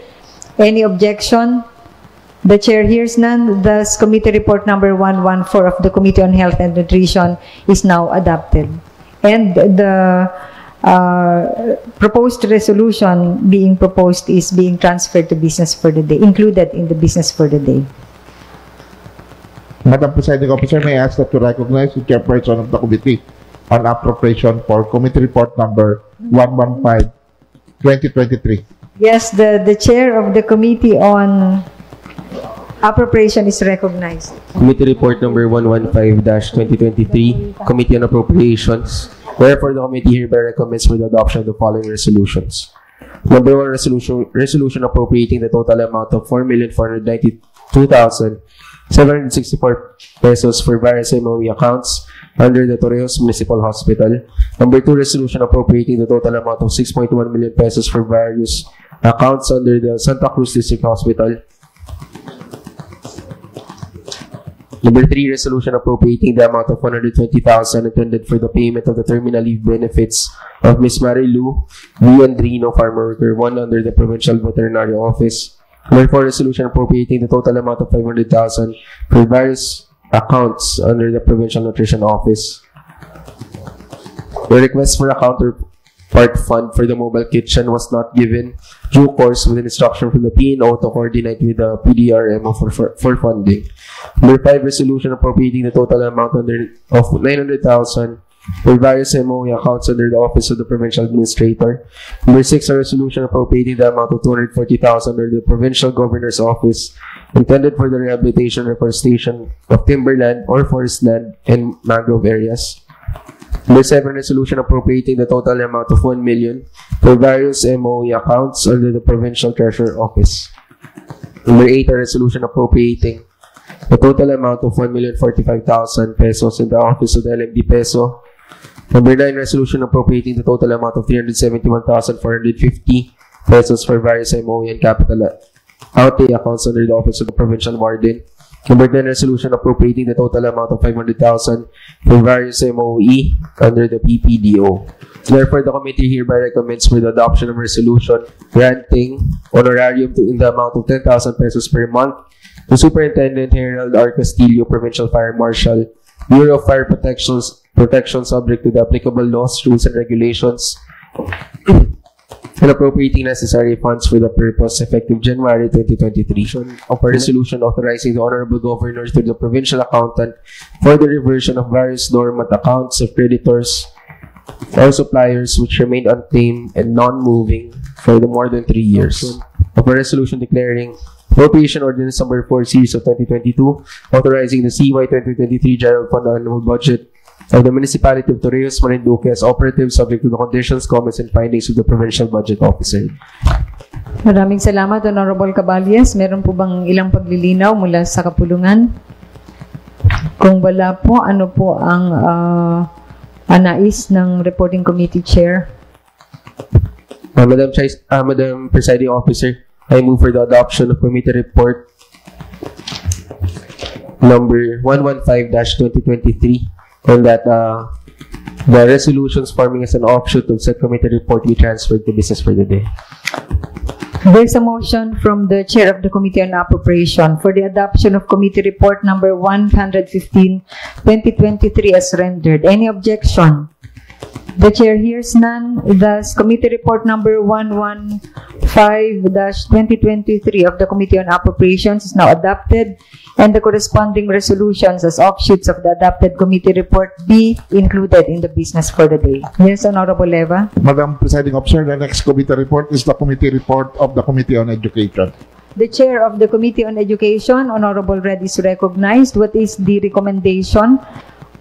Any objection? The Chair hears none. Thus, Committee Report Number 114 of the Committee on Health and Nutrition is now adopted. And the uh, proposed resolution being proposed is being transferred to business for the day, included in the business for the day. Madam Presiding Officer, may I ask that to recognize the chairperson of the committee on appropriation for committee report number 115, 2023. Yes, the, the chair of the committee on appropriation is recognized. Committee Report Number 115-2023, Committee on Appropriations. Wherefore, the committee hereby recommends for the adoption of the following resolutions. Number one, resolution, resolution appropriating the total amount of 4,492,764 pesos for various MOE accounts under the Torrijos Municipal Hospital. Number two, resolution appropriating the total amount of 6.1 million pesos for various accounts under the Santa Cruz District Hospital. Number three, resolution appropriating the amount of 120,000 intended for the payment of the terminal leave benefits of Ms. Marilu V. Andrino, farmer worker, one under the Provincial Veterinary Office. Four, resolution appropriating the total amount of 500,000 for various accounts under the Provincial Nutrition Office. The request for a counterpart fund for the mobile kitchen was not given due course with an instruction from the PNO to coordinate with the PDRMO for, for, for funding. Number five, resolution appropriating the total amount under of 900,000 for various MOE accounts under the Office of the Provincial Administrator. Number six, a resolution appropriating the amount of 240,000 under the Provincial Governor's Office intended for the rehabilitation and reforestation of timberland or forest land and mangrove areas. Number seven, resolution appropriating the total amount of 1 million for various MOE accounts under the Provincial Treasurer Office. Number eight, a resolution appropriating the total amount of 1,045,000 pesos in the Office of the LMD Peso. Number nine, resolution appropriating the total amount of 371,450 pesos for various MOE and capital uh, outlay accounts under the Office of the Provincial Warden. Number 10, resolution appropriating the total amount of 500,000 for various MOE under the PPDO. Therefore, the committee hereby recommends for the adoption of resolution granting honorarium to in the amount of 10,000 pesos per month to Superintendent Harold R. Castillo, Provincial Fire Marshal, Bureau of Fire Protections, Protection subject to the applicable laws, rules, and regulations, (clears throat) and appropriating necessary funds for the purpose effective January 2023 of a resolution authorizing the Honorable Governor to the Provincial Accountant for the reversion of various dormant accounts of creditors or suppliers which remained unclaimed and non-moving for the more than three years. Of a resolution declaring Appropriation Ordinance Number 4 Series of 2022 authorizing the CY 2023 General Fund Annual Budget of the Municipality of Torrijos, Marinduque as operative subject to the conditions, comments, and findings of the Provincial Budget Officer. Maraming salamat, Honorable Caballes. Meron po bang ilang paglilinaw mula sa kapulungan? Kung wala po, ano po ang uh, anais ng reporting committee chair? Uh, Madam, Chais, uh, Madam Presiding Officer, I move for the adoption of Committee Report number 115-2023 and that uh, the resolutions forming as an offshoot of said committee report be transferred to business for the day. There's a motion from the Chair of the Committee on Appropriation for the adoption of Committee Report Number 115, 2023 as rendered. Any objection? The chair hears none. Thus, committee report number 115-2023 of the Committee on Appropriations is now adopted and the corresponding resolutions as offshoots of the adopted committee report be included in the business for the day. Yes, Honorable Leva. Madam Presiding Officer, the next committee report is the committee report of the Committee on Education. The Chair of the Committee on Education, Honorable Red, is recognized. What is the recommendation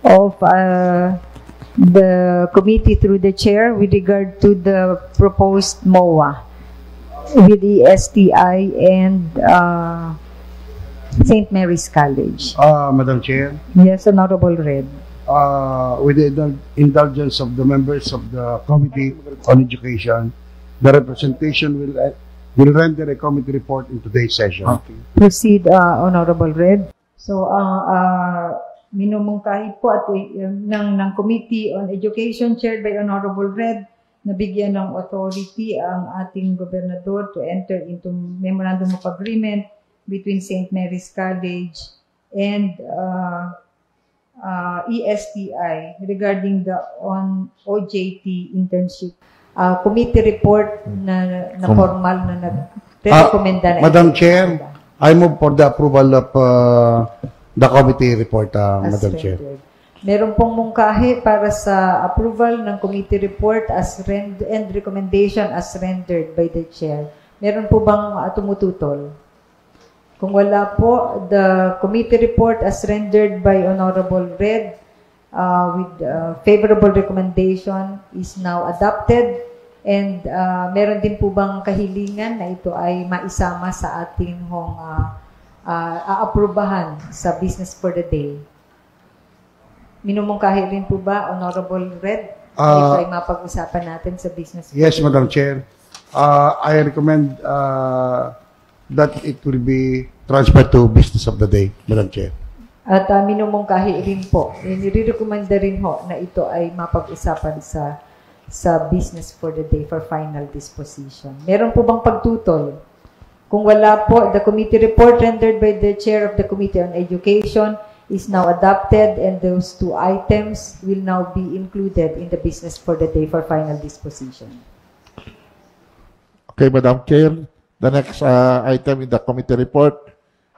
of uh, the committee through the Chair with regard to the proposed MOA with the STI and uh, St. Mary's College? Uh, Madam Chair, Yes, Honorable Red. uh, with the indul- indulgence of the members of the Committee on Education, the representation will, uh, will render a committee report in today's session. Proceed, uh, Honorable Red. So, ang uh, minumungkahi po at eh, ng, ng Committee on Education chaired by Honorable Red, nabigyan ng authority ang ating gobernador to enter into memorandum of agreement between St. Mary's College and uh, uh, ESTI regarding the on OJT internship. Uh, committee report na, na formal na nag-recommenda na Ah, Madam. Chair, I move for the approval of uh, the committee report, uh, as Madam Chair. rendered. Meron pong mungkahi para sa approval ng committee report as rend and recommendation as rendered by the chair. Meron po bang uh, tumututol? Kung wala po, the committee report as rendered by Honorable Red uh, with uh, favorable recommendation is now adopted and uh, meron din po bang kahilingan na ito ay maisama sa ating hong uh, uh, aaprubahan sa business for the day? Minumungkahi rin po ba, Honorable Red, Ah, ito ay mapag-usapan natin sa business for Yes, Madam? Chair. Uh, I recommend uh, that it will be transferred to business of the day, Madam Chair. At uh, minumungkahi rin po, nire-recommenda rin ho na ito ay mapag-usapan sa sa business for the day for final disposition. Meron po bang pagtutol? Kung wala po, the committee report rendered by the Chair of the Committee on Education is now adopted and those two items will now be included in the business for the day for final disposition. Okay, Madam Chair, the next uh, item in the committee report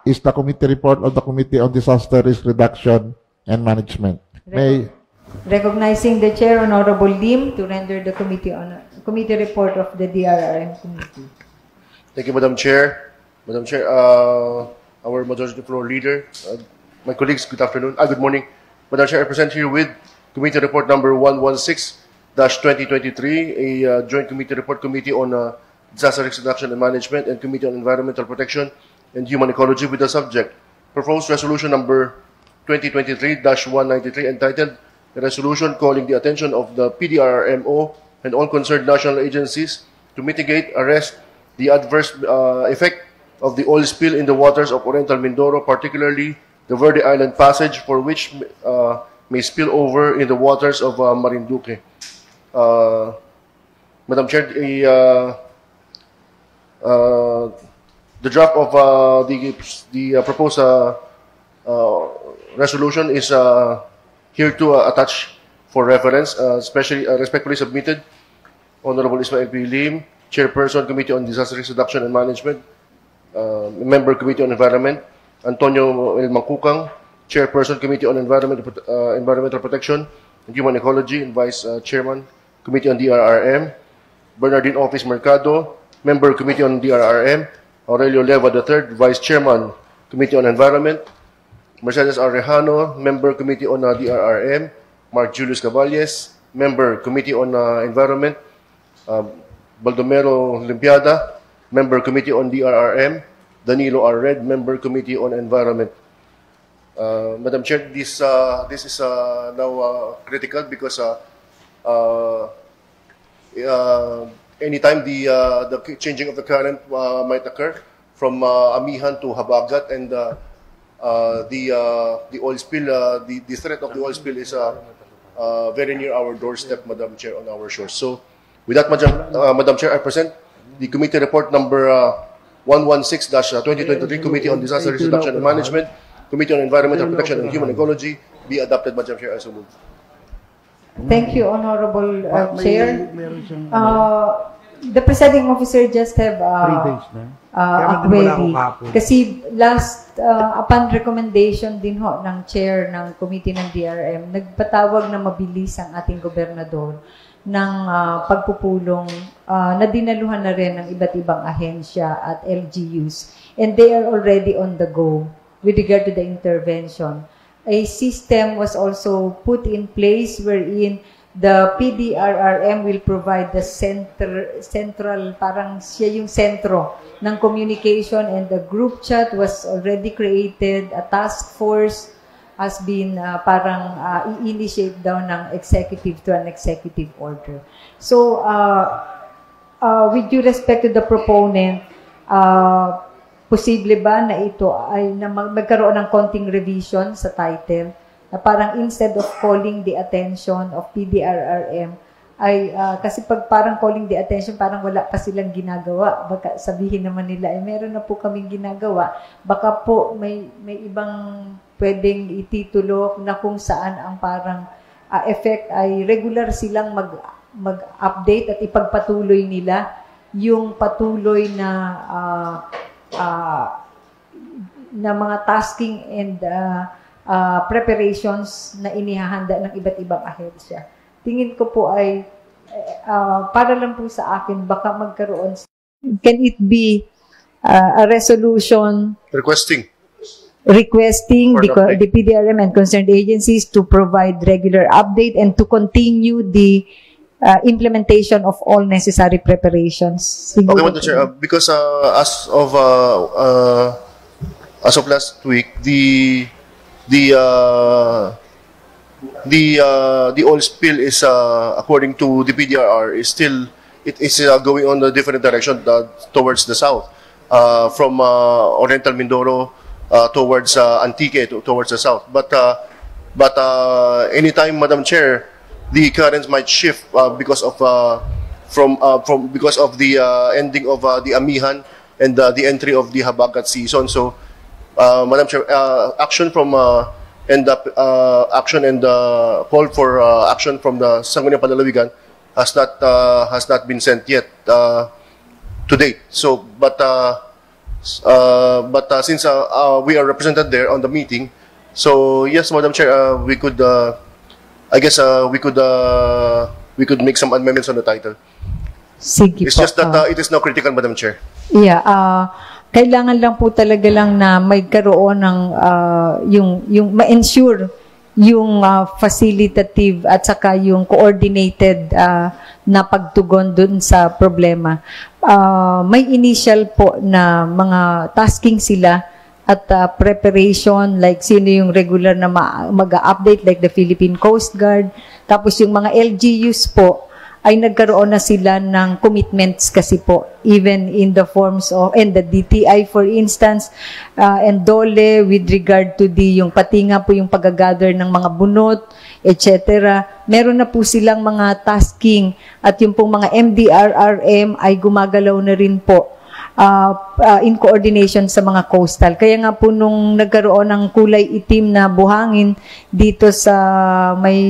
is the committee report of the Committee on Disaster Risk Reduction and Management. May, Recognizing the Chair, Honorable Lim, to render the committee on committee report of the DRRM committee. Thank you, Madam Chair. Madam Chair, uh, our majority floor leader, uh, my colleagues, good afternoon, ah, good morning. Madam Chair, I present here with Committee Report Number 116-2023, a uh, joint committee report committee on uh, disaster risk reduction and management and Committee on Environmental Protection and Human Ecology with the subject Proposed Resolution Number 2023-193 entitled a resolution calling the attention of the PDRMO and all concerned national agencies to mitigate, arrest the adverse uh, effect of the oil spill in the waters of Oriental Mindoro, particularly the Verde Island Passage, for which uh, may spill over in the waters of uh, Marinduque. Uh, Madam Chair, the, uh, uh, draft of uh, the, the proposed resolution is here to attach for reference, especially respectfully submitted. Honorable Ismail P. Lim, Chairperson, Committee on Disaster Risk Reduction and Management, uh, Member, Committee on Environment, Antonio L. Mangkukang, Chairperson, Committee on Environment, uh, Environmental Protection and Human Ecology, and Vice uh, Chairman, Committee on DRRM, Bernardine Office Mercado, Member, Committee on DRRM, Aurelio Leva III, Vice Chairman, Committee on Environment, Mercedes Arrejano, Member, Committee on uh, DRRM, Mark Julius Caballes, Member, Committee on uh, Environment, um, Baldomero Limpiada, Member Committee on DRRM, Danilo R. Red, Member Committee on Environment. Uh, Madam Chair, this uh, this is uh, now uh, critical because uh, uh, anytime the the changing of the current might occur from Amihan to Habagat and the the oil spill, the the threat of the oil spill is very near our doorstep, Madam Chair, on our shores. So, with that, Madam, uh, Madam Chair, I present the committee report number uh, 116-2023, Committee on Disaster Risk Reduction and Management, Committee on Environmental Protection and Human Ecology, be adopted, Madam Chair, I so move. Thank you, Honorable uh, May- Chair. Uh, the presiding officer just have three uh, uh, kahapon. Kasi last, uh, upon recommendation din ho ng chair ng committee ng DRM, nagpatawag na mabilis ang ating gobernador ng uh, pagpupulong uh, na dinaluhan na rin ng iba't ibang ahensya at LGUs. And they are already on the go with regard to the intervention. A system was also put in place wherein the PDRRM will provide the center, central, parang siya yung sentro ng communication and the group chat was already created, a task force has been uh, parang uh, i-initiate daw ng executive to an executive order. So, uh, uh, with due respect to the proponent, uh, posible ba na ito ay na mag- magkaroon ng konting revision sa title? Na parang instead of calling the attention of PDRRM, ay ah, kasi pag parang calling the attention, parang wala pa silang ginagawa. Baka sabihin naman nila, ay meron na po kaming ginagawa. Baka po may, may ibang pwedeng ititulo na kung saan ang parang ah, effect ay regular silang mag, mag-update at ipagpatuloy nila yung patuloy na ah, ah, na mga tasking and ah, ah, preparations na inihahanda ng iba't ibang ahensya. Tingin ko po ay ah, para lang po sa akin baka magkaroon can it be ah, a resolution Requesting. Requesting the, the PDRM and concerned agencies to provide regular update and to continue the uh, implementation of all necessary preparations. Okay, Siguro Madam po. Chair, uh, because uh, as of uh, uh, as of last week, the the uh, the uh, the oil spill is uh, according to the PDRR is still it is uh, going on a different direction uh, towards the south uh, from uh, Oriental Mindoro towards uh, Antique to, towards the south. But uh, but uh, anytime, Madam Chair, the currents might shift uh, because of uh, from uh, from because of the uh, ending of uh, the Amihan and uh, the entry of the Habagat season. So, uh, Madam Chair, uh, action from uh, and uh, action and uh, call for uh, action from the Sangguniang Panlalawigan has not uh, has not been sent yet uh, to date. So, but uh, uh, but uh, since uh, uh, we are represented there on the meeting, so yes, Madam Chair, uh, we could. Uh, I guess uh, we could uh, we could make some amendments on the title. Sige It's po. just that Ah. uh, it is now critical, Madam Chair. Yeah, ah kailangan lang po talaga lang na may karoon ng ah, yung yung ma-ensure yung ah, facilitative at saka yung coordinated ah, na pagtugon dun sa problema. Ah, may initial po na mga tasking sila at ah, preparation like sino yung regular na ma- mag-update like the Philippine Coast Guard tapos yung mga LGUs po ay nagkaroon na sila ng commitments kasi po even in the forms of and the DTI for instance uh, and DOLE with regard to the yung pati nga po yung pagagather ng mga bunot etc. Meron na po silang mga tasking at yung pong mga MDRRM ay gumagalaw na rin po uh, uh, in coordination sa mga coastal. Kaya nga po nung nagkaroon ng kulay itim na buhangin dito sa may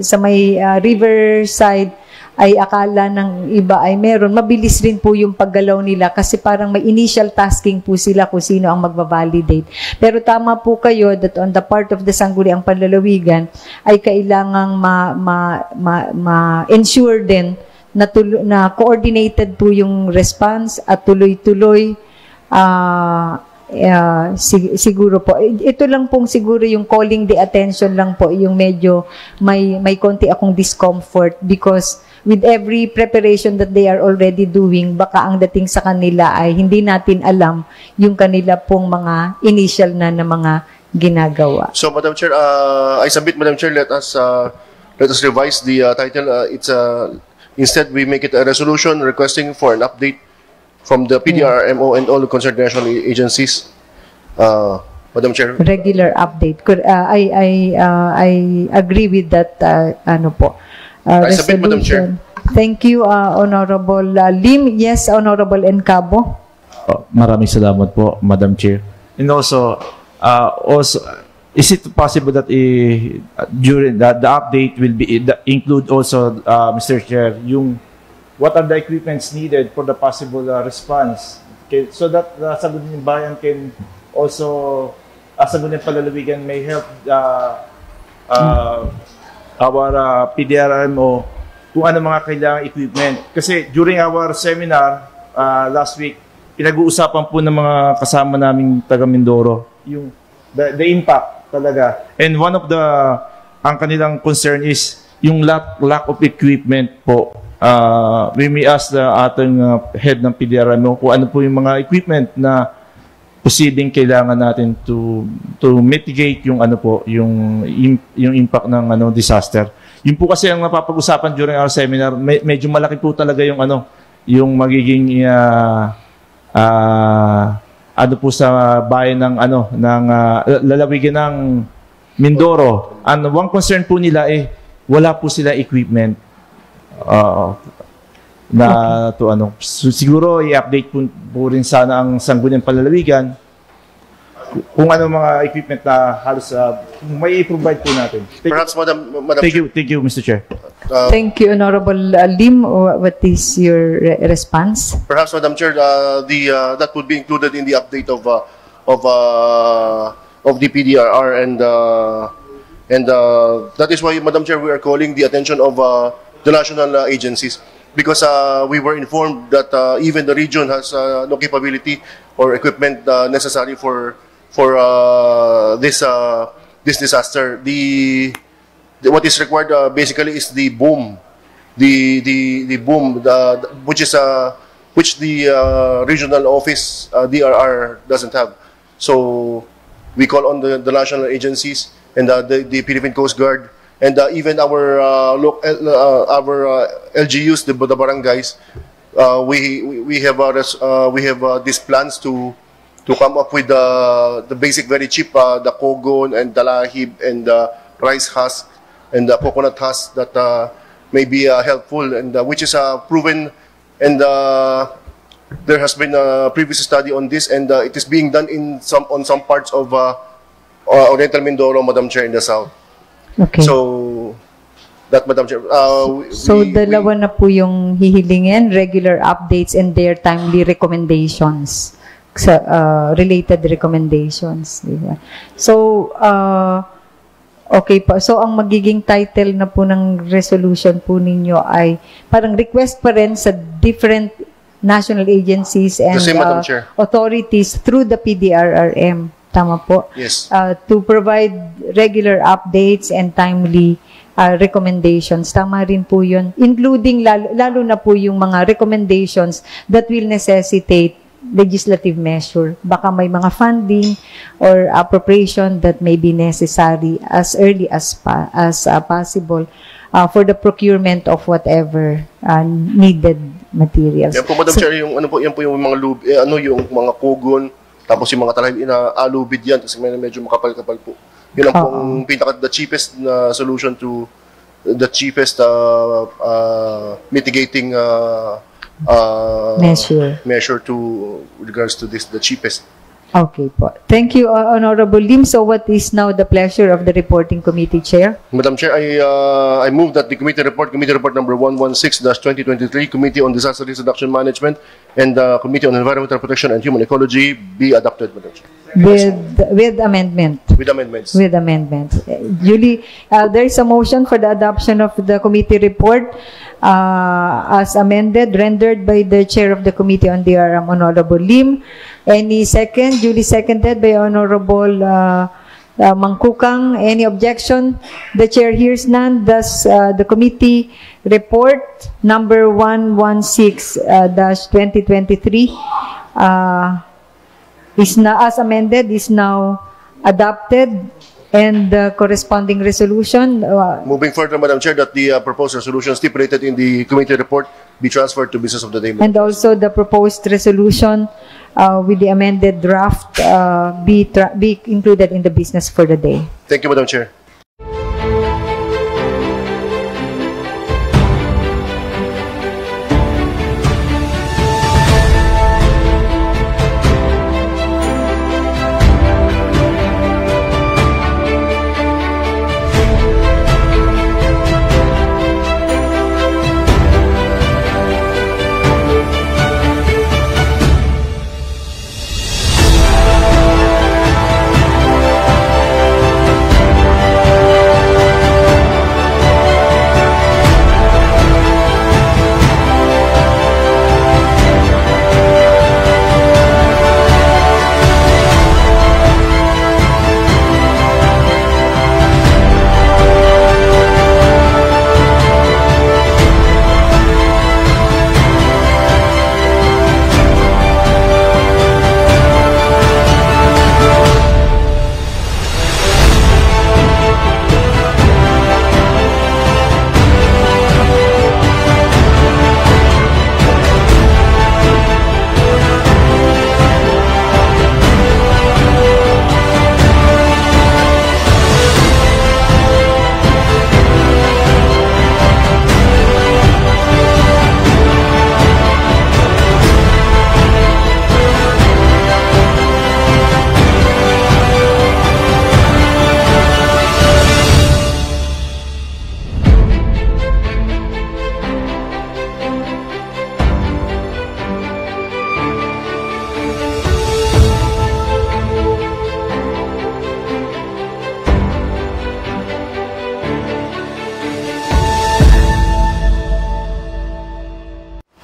sa may uh, riverside ay akala ng iba ay meron. Mabilis rin po yung paggalaw nila kasi parang may initial tasking po sila kung sino ang magbabalidate. Pero tama po kayo that on the part of the Sangguniang Panlalawigan ay kailangang ma, ma, ma, ma-ensure din na, tulo, na coordinated po yung response at tuloy-tuloy ah ah, sig- siguro po ito lang pong siguro yung calling the attention lang po yung medyo may may konti akong discomfort because with every preparation that they are already doing baka ang dating sa kanila ay hindi natin alam yung kanila pong mga initial na na mga ginagawa So, Madam Chair, uh, I submit, Madam Chair, let us uh, let us revise the uh, title. Uh, it's uh, instead we make it a resolution requesting for an update from the PDRMO and all the concerned national agencies. Uh, Madam Chair. regular update could uh, I I uh, I agree with that uh, ano po uh, I submit, Madam Chair. Thank you uh, honorable uh, Lim yes honorable Encabo Oh, Maraming salamat po, Madam Chair. And also, uh, also, is it possible that eh, during that the update will be the, include also, uh, Mr. Chair, yung what are the equipments needed for the possible uh, response. Okay, so that the Sangguniang Bayan can also, uh, Sangguniang Palalawigan may help uh, uh, our uh, PDRMO kung ano mga kailangang equipment. Kasi during our seminar uh, last week, pinag-uusapan po ng mga kasama naming taga Mindoro yung the, the impact talaga. And one of the ang kanilang concern is yung lack, lack of equipment po. Uh, we may ask the ating uh, head ng PDRMO kung ano po yung mga equipment na posibleng kailangan natin to to mitigate yung ano po yung yung impact ng ano disaster. Yun po kasi ang napapag-usapan during our seminar, me- medyo malaki po talaga yung ano yung magiging uh, uh, ano po sa bayan ng ano ng uh, lalawigan ng Mindoro. And one concern po nila eh wala po sila equipment uh, na to ano so, siguro i-update po, po rin sana ang sangguniang palalawigan kung ano mga equipment na halos uh, may i-provide po natin. Thank, Perhaps, Madam, Madam thank you, thank you, Mr. Chair. Uh, Thank you, Honorable uh, Lim. Wha- What is your re- response? Perhaps, Madam Chair, uh, the uh, that would be included in the update of uh, of uh, of the PDRR, and uh, and uh, that is why, Madam Chair, we are calling the attention of uh, the national uh, agencies. Because uh, we were informed that uh, even the region has uh, no capability or equipment uh, necessary for for uh, this uh, this disaster. The, the what is required basically is the boom. The the the boom the, which is which the regional office DRR doesn't have. So we call on the, the national agencies and the, the Philippine Coast Guard and uh, even our uh, loc- uh, our uh, LGUs the, the barangays uh, we, we have uh, uh, we have uh, these plans to to come up with the the basic very cheap uh, the kogon and dalahib and rice husk and the coconut husk that uh, may be uh, helpful and uh, which is uh, proven and uh, there has been a previous study on this and uh, it is being done in some on some parts of uh, uh, Oriental Mindoro, Madam Chair, in the south. Okay. So that Madam Chair, uh, we- So, we- dalawa na po yung hihilingin, regular updates and their timely recommendations. Sa, uh, related recommendations. Di ba? So, uh, okay po. So, ang magiging title na po ng resolution po ninyo ay parang request pa rin sa different national agencies and same, uh, authorities through the PDRRM. Tama po? Yes. uh, to provide regular updates and timely uh, recommendations. Tama rin po yun. Including, lalo, lalo na po yung mga recommendations that will necessitate legislative measure. Baka may mga funding or appropriation that may be necessary as early as pa, as uh, possible uh, for the procurement of whatever uh, needed materials. Yan po, Madam So- Chair, yung ano po, yan po yung mga lub, eh, ano yung mga kugon, tapos yung mga talahib, inaalubid yan, kasi may medyo makapal-kapal po. Yun ang Oo. pong pinaka, the cheapest na solution to the cheapest uh, uh, mitigating uh, uh, Measure. measure to regards to this, the cheapest. Okay po. Thank you, uh, Honorable Lim. So what is now the pleasure of the reporting committee chair? Madam Chair, I, uh, I move that the committee report, committee report number 116-2023, Committee on Disaster Risk Reduction Management, and uh, Committee on Environmental Protection and Human Ecology be adopted, Madam Chair, With, with amendment. with amendments. With amendment. Uh, Julie, uh, there is a motion for the adoption of the committee report uh, as amended, rendered by the chair of the committee on DRM, Honorable Lim. Any second? Julie seconded by Honorable uh, uh, Mangkukang. Any objection? The chair hears none. Thus, uh, the committee report number 116-2023 uh, is now, as amended, is now adopted and the corresponding resolution, uh, Moving further, Madam Chair, that the uh, proposed resolution stipulated in the committee report be transferred to business of the day. And also the proposed resolution uh, with the amended draft uh, be, be included in the business for the day. Thank you, Madam Chair.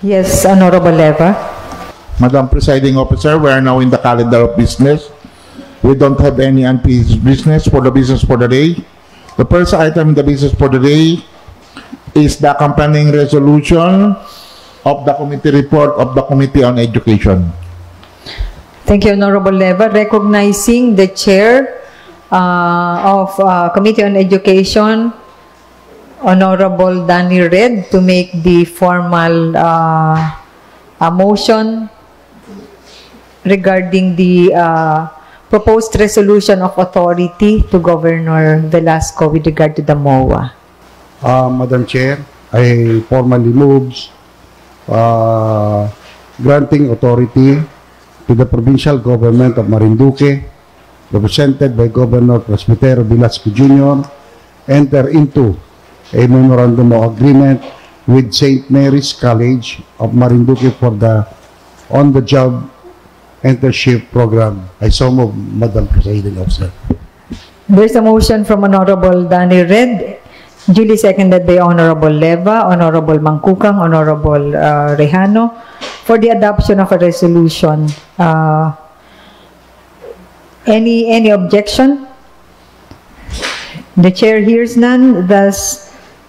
Yes, Honorable Leva. Madam Presiding Officer, we are now in the calendar of business. We don't have any unfinished business for the business for the day. The first item in the business for the day is the accompanying resolution of the committee report of the Committee on Education. Thank you, Honorable Leva. Recognizing the Chair uh, of uh, Committee on Education, Honorable Danny Red, to make the formal uh, motion regarding the uh, proposed resolution of authority to Governor Velasco with regard to the MOA. Uh, Madam Chair, I formally moves uh, granting authority to the provincial government of Marinduque, represented by Governor Presbitero Velasco Jr., enter into a memorandum of agreement with St. Mary's College of Marinduque for the on-the-job internship program. I so move, Madam Presiding Officer. There's a motion from Honorable Danny Red, duly seconded by Honorable Leva, Honorable Mangkukang, Honorable uh, Rehano, for the adoption of a resolution. Uh, any any objection? The chair hears none. Thus,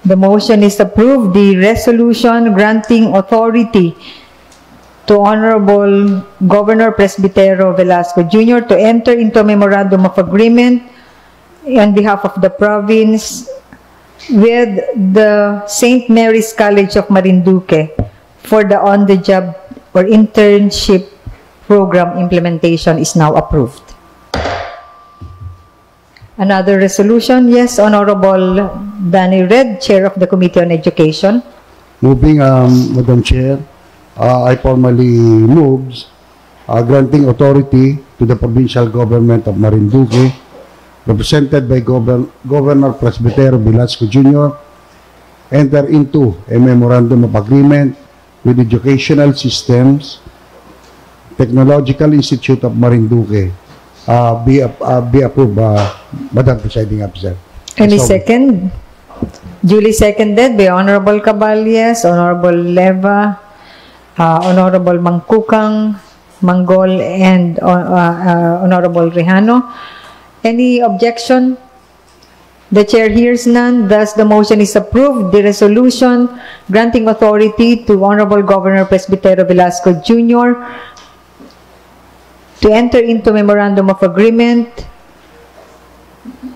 the motion is approved. The resolution granting authority to Honorable Governor Presbitero Velasco Jr. to enter into a memorandum of agreement on behalf of the province with the St. Mary's College of Marinduque for the on-the-job or internship program implementation is now approved. Another resolution, yes, Honorable Danny Red, Chair of the Committee on Education. Moving, um, Madam Chair, uh, I formally moves uh, granting authority to the provincial government of Marinduque, represented by Govern Governor Presbitero Velasco Jr., enter into a memorandum of agreement with Educational Systems Technological Institute of Marinduque. Uh, be, uh, be approved, uh, Madam Presiding Officer. Any So- second? Duly seconded by Honorable Caballes, Honorable Leva, uh, Honorable Mangkukang, Manggol, and uh, uh, Honorable Rehano. Any objection? The chair hears none, thus the motion is approved. The resolution granting authority to Honorable Governor Presbitero Velasco Jr. to enter into memorandum of agreement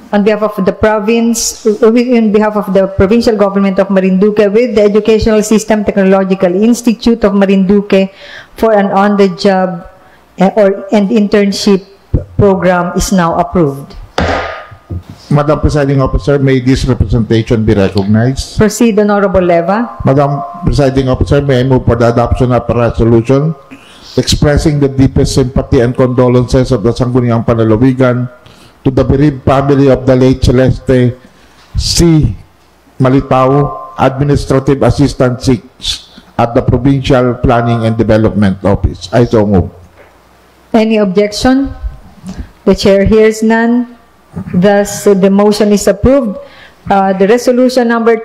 on behalf of the province, on behalf of the provincial government of Marinduque with the Educational System Technological Institute of Marinduque for an on-the-job eh, or an internship program is now approved. Madam Presiding Officer, may this representation be recognized? Proceed, Honorable Leva. Madam Presiding Officer, may I move for the adoption of a resolution expressing the deepest sympathy and condolences of the Sangguniang Panalawigan to the bereaved family of the late Celeste C. Malitao, Administrative Assistant 6 at the Provincial Planning and Development Office. I so move. Any objection? The chair hears none. Thus, the motion is approved. Uh, The resolution number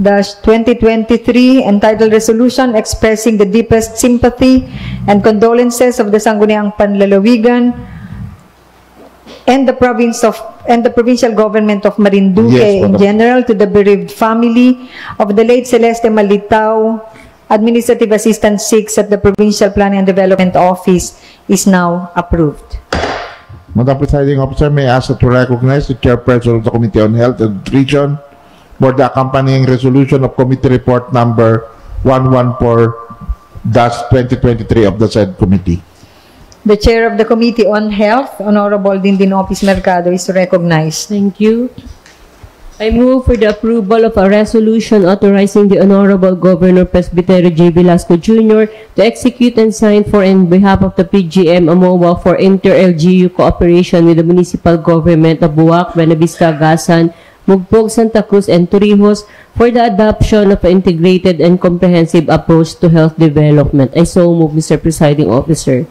217-2023 entitled Resolution Expressing the Deepest Sympathy and Condolences of the Sangguniang Panlalawigan and the province of and the provincial government of Marinduque Yes, in general to the bereaved family of the late Celeste Malitao, Administrative Assistant 6 at the Provincial Planning and Development Office is now approved. Madam Presiding Officer, may I ask to recognize the Chairperson of the Committee on Health and Nutrition for the accompanying resolution of Committee Report Number 114-2023 of the said committee. The Chair of the Committee on Health, Honorable Dindin Opis Mercado, is recognized. Thank you. I move for the approval of a resolution authorizing the Honorable Governor Presbiterio J. Velasco Jr. to execute and sign for and behalf of the PGM AMOA for inter-LGU cooperation with the municipal government of Buwak, Buenavista, Gasan, Mugpog, Santa Cruz, and Torrijos for the adoption of an integrated and comprehensive approach to health development. I so move, Mr. Presiding Officer.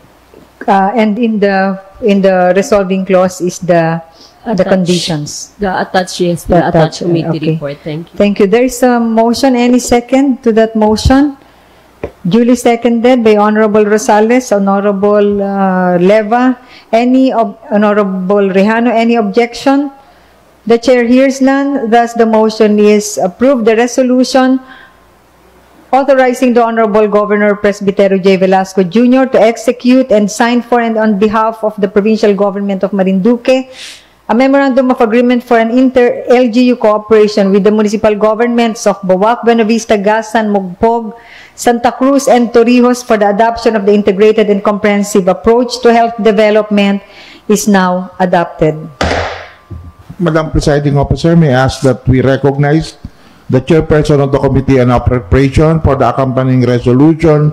Uh, and in the in the resolving clause is the the Attach- conditions. The attached, yes, The the attached attached, committee okay. report. Thank you. Thank you. There is a motion. Any second to that motion? Duly seconded by Honorable Rosales, Honorable uh, Leva. Any Honorable Rehano, any objection? The chair hears none. Thus, the motion is approved. The resolution authorizing the Honorable Governor Presbyterio J. Velasco Jr. to execute and sign for and on behalf of the Provincial Government of Marinduque a memorandum of agreement for an inter-LGU cooperation with the municipal governments of Bawak, Buenavista, Gasan, Mogpog, Santa Cruz, and Torrijos for the adoption of the integrated and comprehensive approach to health development is now adopted. Madam Presiding Officer, may I ask that we recognize the chairperson of the Committee on Appropriation for the accompanying resolution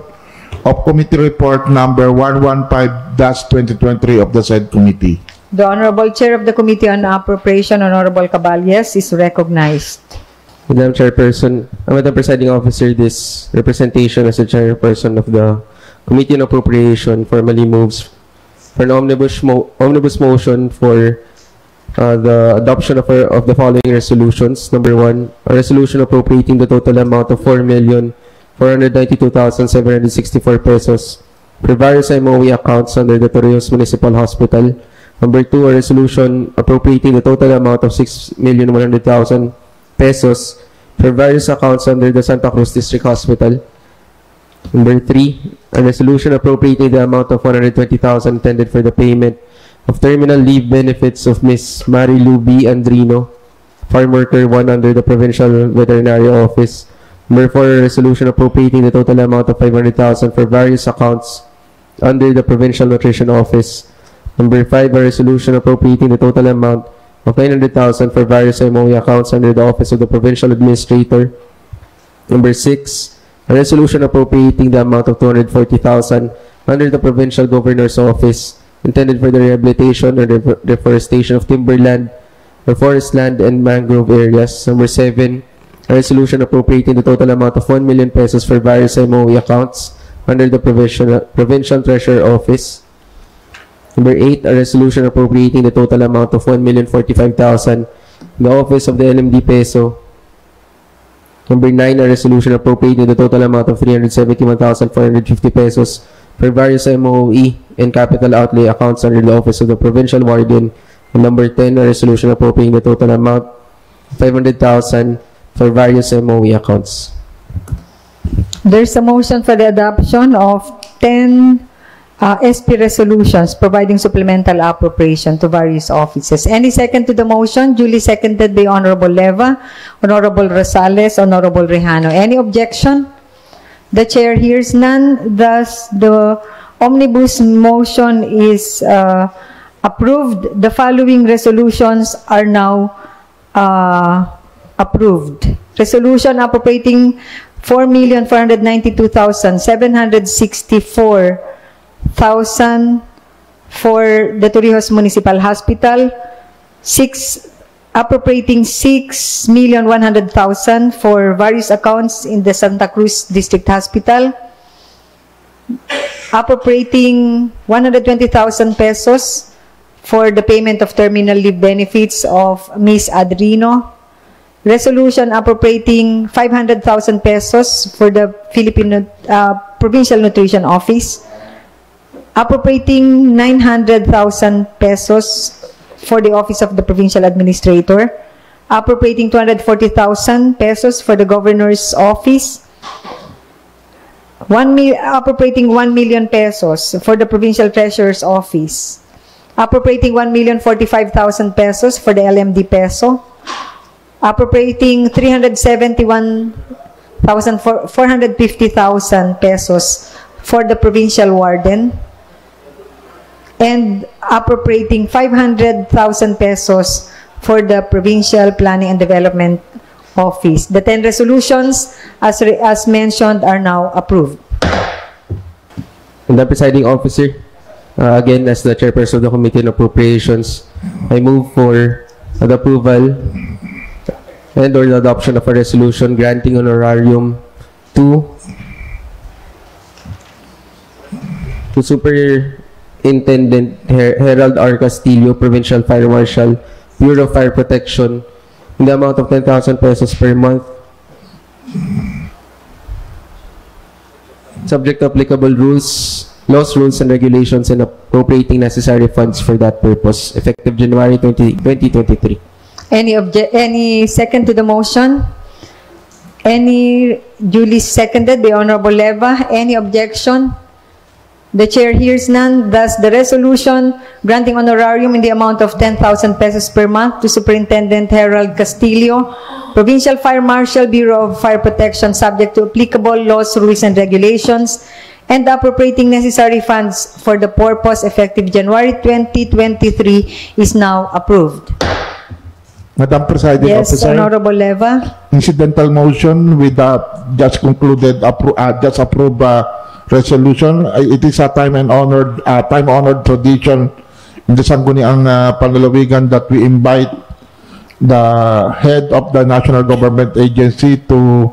of Committee Report Number 115-2023 of the said committee. The Honorable Chair of the Committee on Appropriation, Honorable Caballes, is recognized. Madam Chairperson, uh, Madam Presiding Officer, this representation as the chairperson of the Committee on Appropriation formally moves for an omnibus, mo- omnibus motion for uh, the adoption of, our- of the following resolutions. Number one, a resolution appropriating the total amount of 4,492,764 pesos for various MOE accounts under the Torrijos Municipal Hospital. Number two, a resolution appropriating the total amount of 6,100,000 pesos for various accounts under the Santa Cruz District Hospital. Number three, a resolution appropriating the amount of 120,000 intended for the payment of terminal leave benefits of Miss Marilu B. Andrino, farm worker 1 under the Provincial Veterinary Office. Number four, a resolution appropriating the total amount of 500,000 for various accounts under the Provincial Nutrition Office. Number five, a resolution appropriating the total amount of 900,000 for various MOE accounts under the Office of the Provincial Administrator. Number six, a resolution appropriating the amount of 240,000 under the Provincial Governor's Office intended for the rehabilitation or deforestation of timberland, or forest land, and mangrove areas. Number seven, a resolution appropriating the total amount of 1 million pesos for various MOE accounts under the Provincial Treasurer Office. Number eight, a resolution appropriating the total amount of 1,045,000 in the Office of the LMD Peso. Number nine, a resolution appropriating the total amount of 371,450 pesos for various MOE and capital outlay accounts under the Office of the Provincial Warden. And number 10, a resolution appropriating the total amount of 500,000 for various MOE accounts. There's a motion for the adoption of 10 uh, SP resolutions providing supplemental appropriation to various offices. Any second to the motion? Duly seconded by Honorable Leva, Honorable Rosales, Honorable Rehano. Any objection? The chair hears none. Thus, the omnibus motion is uh, approved. The following resolutions are now uh, approved. Resolution appropriating 4,492,764 thousand for the Torrijos Municipal Hospital, six appropriating six million one hundred thousand for various accounts in the Santa Cruz District Hospital, appropriating one hundred twenty thousand pesos for the payment of terminal leave benefits of Miss Adrino, resolution appropriating 500,000 pesos for the Philippine uh, Provincial Nutrition Office, appropriating 900,000 pesos for the Office of the Provincial Administrator, appropriating 240,000 pesos for the Governor's Office, one mil- appropriating 1 million pesos for the Provincial Treasurer's Office, appropriating 1,045,000 pesos for the LMD Peso, appropriating 371,450,000 pesos for the Provincial Warden, and appropriating 500,000 pesos for the Provincial Planning and Development Office. The 10 resolutions, as, re- as mentioned, are now approved. And the presiding officer, uh, again, as the chairperson of the Committee on Appropriations, I move for the approval and or the adoption of a resolution granting honorarium to to Superintendent Her- Herald R. Castillo, Provincial Fire Marshal, Bureau of Fire Protection in the amount of 10,000 pesos per month subject to applicable rules, laws, rules, and regulations and appropriating necessary funds for that purpose, effective January 20, 2023. Any any second to the motion? Any duly seconded by Honorable Leva? Any objection? The chair hears none. Thus, the resolution granting honorarium in the amount of 10,000 pesos per month to Superintendent Harold Castillo, Provincial Fire Marshal, Bureau of Fire Protection, subject to applicable laws, rules, and regulations, and appropriating necessary funds for the purpose effective January 2023 is now approved. Madam Presiding Yes, Officer, Honorable Leva. incidental motion with the just concluded, appro- uh, just approved uh, resolution. It is a time and honored, uh, time honored tradition in the Sangguniang uh, Panlalawigan that we invite the head of the national government agency to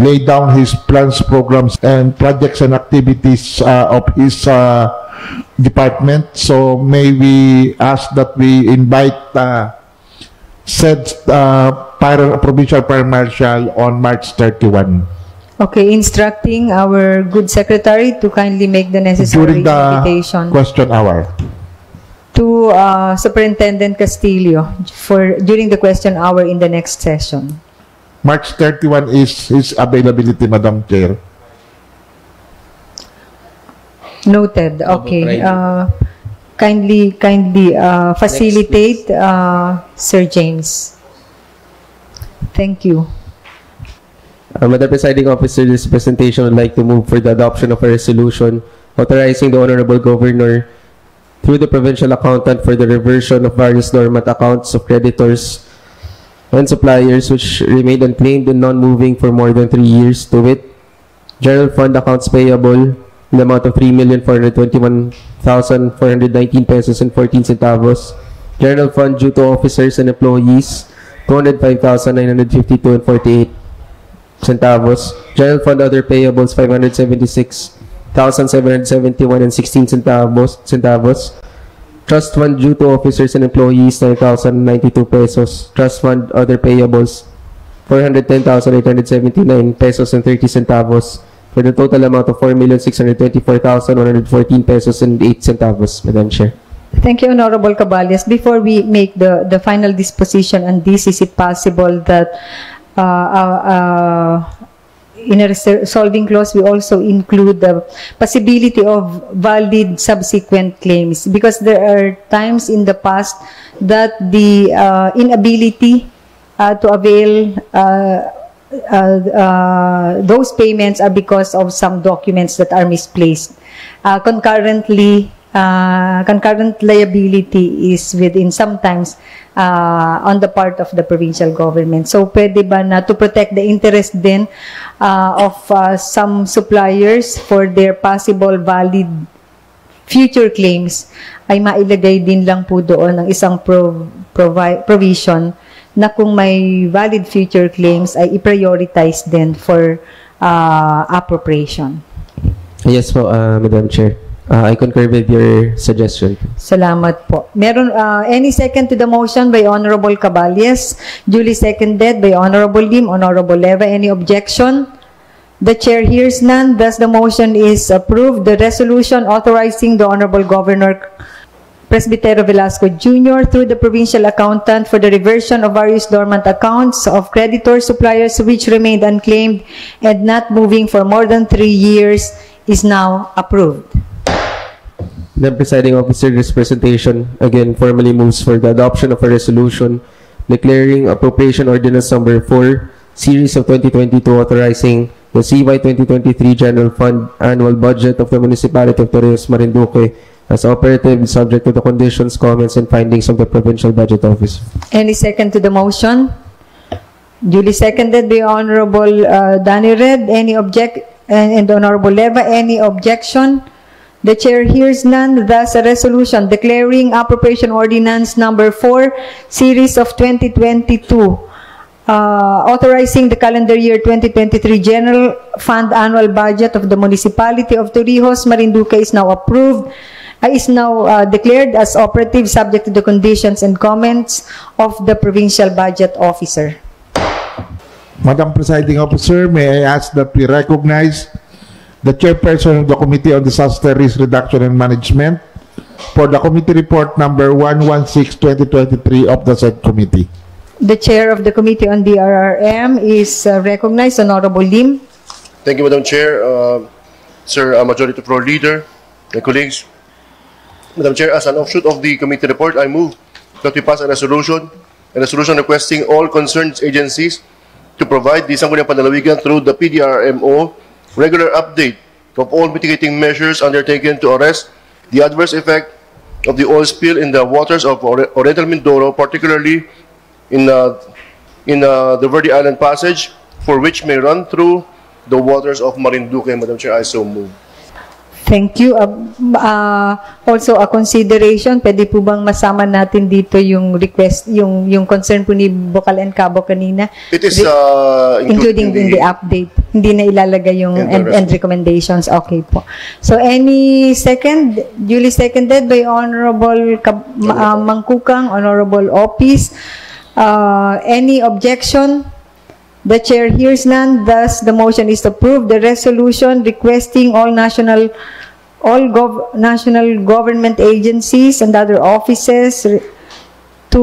lay down his plans, programs, and projects and activities uh, of his uh, department. So may we ask that we invite uh, said uh, fire, provincial fire marshal on March 31 Okay, instructing our good secretary to kindly make the necessary during the invitation question hour. to uh, Superintendent Castillo for during the question hour in the next session. March 31 is his availability, Madam Chair. Noted. Okay. Uh, kindly, kindly uh, facilitate, uh, Sir James. Thank you. Uh, Madam Presiding Officer, this presentation would like to move for the adoption of a resolution authorizing the Honorable Governor through the provincial accountant for the reversion of various dormant accounts of creditors and suppliers which remained unclaimed and non-moving for more than three years to wit, General Fund accounts payable in the amount of 3,421,419 pesos and 14 centavos, General Fund due to officers and employees, 205,952 and 48 centavos. General Fund other payables 576,771 and 16 centavos. centavos. Trust Fund due to officers and employees 9,092 pesos. Trust Fund other payables 410,879 pesos and 30 centavos for the total amount of 4,624,114 pesos and 8 centavos, Madam Chair. Thank you, Honorable Caballes. Before we make the, the final disposition on this, is it possible that uh, uh, uh, in a resolving clause, we also include the possibility of valid subsequent claims? Because there are times in the past that the uh, inability uh, to avail uh, uh, those payments are because of some documents that are misplaced. Uh, concurrently, uh, concurrent liability is within sometimes uh, on the part of the provincial government. So, pwede ba na to protect the interest din uh, of uh, some suppliers for their possible valid future claims ay mailagay din lang po doon ng isang prov- provi- provision na kung may valid future claims ay i-prioritize din for uh, appropriation. Yes po, uh, Madam Chair. Uh, I concur with your suggestion. Salamat po. Meron uh, any second to the motion by Honorable Caballes, duly seconded by Honorable Lim, Honorable Leva. Any objection? The chair hears none. Thus, the motion is approved. The resolution authorizing the Honorable Governor Presbytero Velasco Jr. through the provincial accountant for the reversion of various dormant accounts of creditors, suppliers which remained unclaimed and not moving for more than three years is now approved. The presiding officer, this presentation again formally moves for the adoption of a resolution declaring appropriation ordinance number 4, series of 2022 authorizing the CY 2023 General Fund annual budget of the Municipality of Torres Marinduque as operative subject to the conditions, comments, and findings of the Provincial Budget Office. Any second to the motion? Duly seconded by Honorable uh, Danny Red. Any object, and, and Honorable Leva, any objection? The chair hears none. Thus, a resolution declaring appropriation ordinance number 4, series of 2022, uh, authorizing the calendar year 2023 general fund annual budget of the municipality of Torrijos, Marinduque is now approved. Uh, is now uh, declared as operative subject to the conditions and comments of the provincial budget officer. Madam Presiding Officer, may I ask that we recognize the chairperson of the Committee on Disaster Risk Reduction and Management for the committee report number 116-2023 of the said committee. The chair of the Committee on DRRM is uh, recognized, Honorable Lim. Thank you, Madam Chair. Uh, Sir uh, Majority Floor Leader, my colleagues. Madam Chair, as an offshoot of the committee report, I move that we pass a resolution, a resolution requesting all concerned agencies to provide the Sangguniang Panlalawigan through the PDRMO regular update of all mitigating measures undertaken to arrest the adverse effect of the oil spill in the waters of Oriental Mindoro, particularly in, uh, in uh, the Verde Island Passage, for which may run through the waters of Marinduque. Madam Chair, I so move. Thank you. Uh, uh, also, a consideration, pwede po bang masama natin dito yung request, yung yung concern po ni Bokal and Cabo kanina? It is uh, including in the update. Hindi na ilalagay yung In the and, and recommendations. Okay po. So, any second, duly seconded by Honorable Ma- uh, Mangkukang, Honorable Opis. Uh, any objection? The chair hears none, thus the motion is to approve the resolution requesting all national, all gov, national government agencies and other offices to,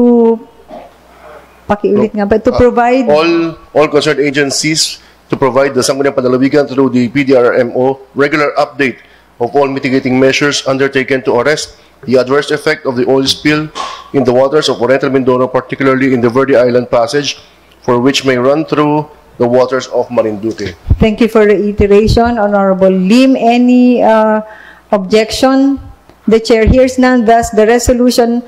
pakiulit nga ba, to Uh, provide, all all concerned agencies to provide the Sangguniang Panlalawigan through the PDRMO regular update of all mitigating measures undertaken to arrest the adverse effect of the oil spill in the waters of Oriental Mindoro, particularly in the Verde Island Passage, for which may run through the waters of Marinduque. thank you for the reiteration, Honorable Lim. Any uh, objection? The chair hears none, thus the resolution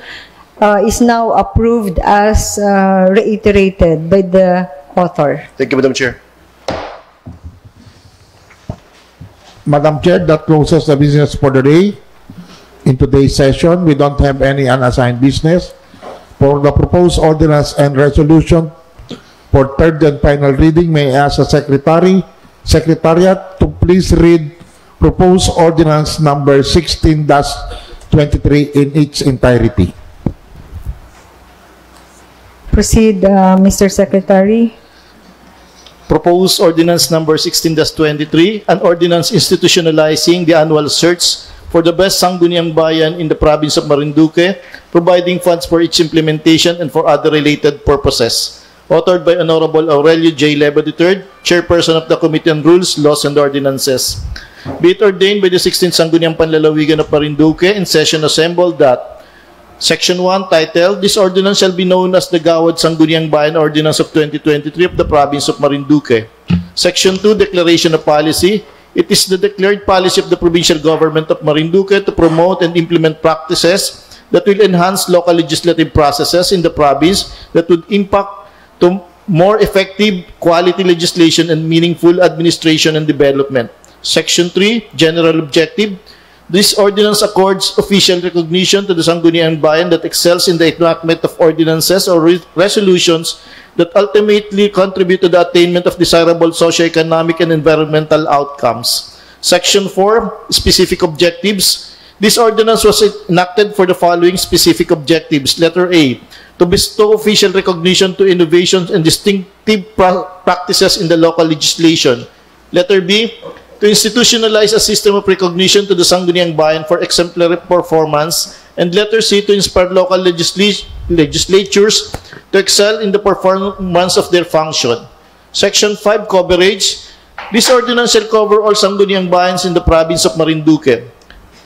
uh, is now approved as uh, reiterated by the author. Thank you, Madam Chair. Madam Chair, that closes the business for the day. In today's session, we don't have any unassigned business. For the proposed ordinance and resolution for third and final reading, may I ask the Secretary, Secretariat to please read proposed ordinance number 16-23 in its entirety. Proceed, uh, Mr. Secretary. Proposed ordinance number 16-23, an ordinance institutionalizing the annual search for the best Sangguniang Bayan in the province of Marinduque, providing funds for its implementation and for other related purposes. Authored by Honorable Aurelio J. Leba III, Chairperson of the Committee on Rules, Laws, and Ordinances. Be it ordained by the 16th Sangguniang Panlalawigan of Marinduque in session assembled that Section 1 Title, This ordinance shall be known as the Gawad Sangguniang Bayan Ordinance of 2023 of the Province of Marinduque. Section 2 Declaration of Policy, It is the declared policy of the provincial government of Marinduque to promote and implement practices that will enhance local legislative processes in the province that would impact to more effective quality legislation and meaningful administration and development. Section 3, General Objective, This ordinance accords official recognition to the Sangguniang Bayan that excels in the enactment of ordinances or re- resolutions that ultimately contribute to the attainment of desirable socio-economic and environmental outcomes. Section 4, Specific Objectives. This ordinance was enacted for the following specific objectives. Letter A, to bestow official recognition to innovations and distinctive pra- practices in the local legislation. Letter B, to institutionalize a system of recognition to the Sangguniang Bayan for exemplary performance. And letter C, to inspire local legisla- legislatures to excel in the performance of their function. Section 5, coverage. This ordinance shall cover all Sangguniang Bayans in the province of Marinduque.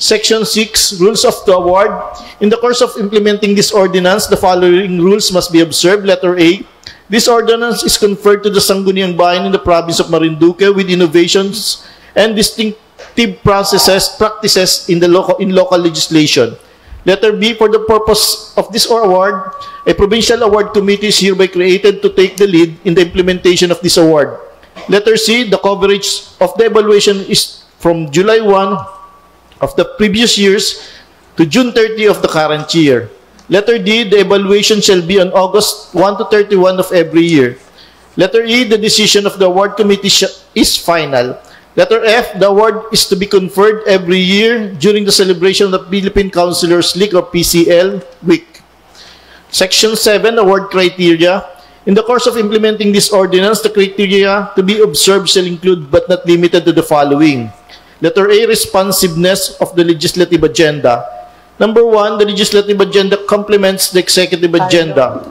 Section 6, Rules of the Award. In the course of implementing this ordinance, the following rules must be observed. Letter A, this ordinance is conferred to the Sangguniang Bayan in the province of Marinduque with innovations and distinctive processes, practices in, the local, in local legislation. Letter B, for the purpose of this award, a provincial award committee is hereby created to take the lead in the implementation of this award. Letter C, the coverage of the evaluation is from July 1 of the previous years to June 30 of the current year. Letter D, the evaluation shall be on August 1 to 31 of every year. Letter E, the decision of the award committee is final. Letter F, the award is to be conferred every year during the celebration of the Philippine Councilors League or PCL Week. Section 7, award criteria. In the course of implementing this ordinance, the criteria to be observed shall include but not limited to the following. Letter A, responsiveness of the legislative agenda. Number one, the legislative agenda complements the executive agenda.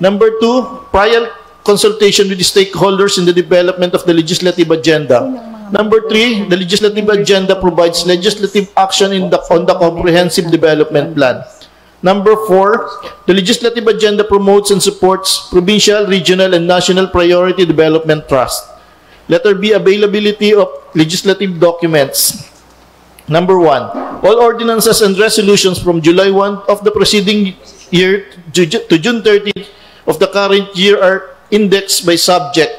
Number two, prior consultation with the stakeholders in the development of the legislative agenda. Number three, the legislative agenda provides legislative action in the, on the comprehensive development plan. Number four, the legislative agenda promotes and supports provincial, regional, and national priority development trust. Letter B, availability of legislative documents. Number one, all ordinances and resolutions from July 1 of the preceding year to, June 30 of the current year are indexed by subject,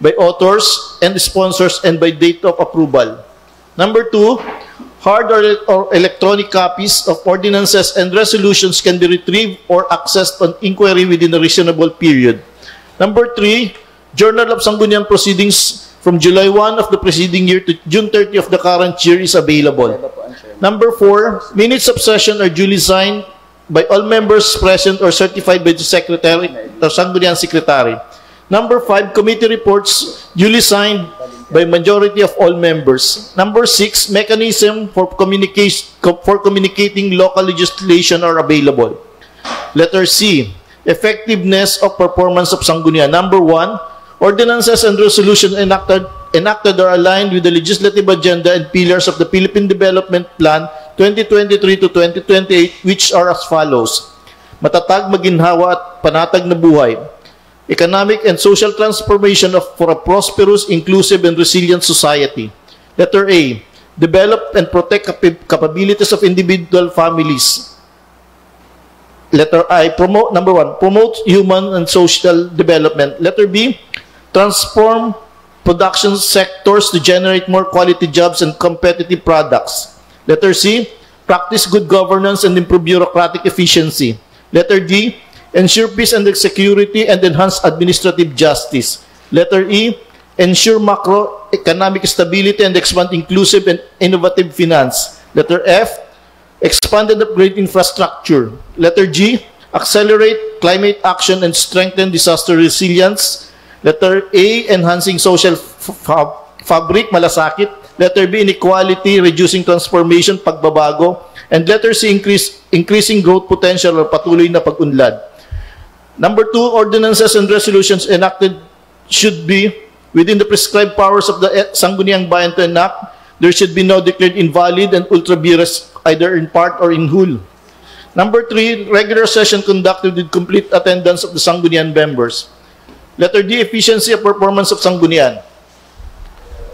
by authors and sponsors, and by date of approval. Number two, hard or, or electronic copies of ordinances and resolutions can be retrieved or accessed on inquiry within a reasonable period. Number three, Journal of Sangguniang Proceedings from July 1 of the preceding year to June 30 of the current year is available. Number four, minutes of session are duly signed by all members present or certified by the secretary, the Sangguniang Secretary. Number five, committee reports duly signed by majority of all members. Number six, mechanism for communication for communicating local legislation are available. Letter C, effectiveness of performance of Sangguniang. Number one, ordinances and resolutions enacted, enacted are aligned with the legislative agenda and pillars of the Philippine Development Plan 2023 to 2028, which are as follows. Matatag, maginhawa at panatag na buhay. Economic and social transformation of, for a prosperous, inclusive, and resilient society. Letter A, develop and protect capa- capabilities of individual families. Letter I, promote, number one, promote human and social development. Letter B, transform production sectors to generate more quality jobs and competitive products. Letter C, practice good governance and improve bureaucratic efficiency. Letter D, ensure peace and security and enhance administrative justice. Letter E, ensure macroeconomic stability and expand inclusive and innovative finance. Letter F, expand and upgrade infrastructure. Letter G, accelerate climate action and strengthen disaster resilience. Letter A, enhancing social fabric, malasakit. Letter B, inequality, reducing transformation, pagbabago. And letter C, increase, increasing growth potential or patuloy na pag-unlad. Number two, ordinances and resolutions enacted should be within the prescribed powers of the eh, Sangguniang Bayan to enact. There should be no declared invalid and ultra vires either in part or in whole. Number three, regular session conducted with complete attendance of the Sangguniang members. Letter D, efficiency of performance of Sangguniang.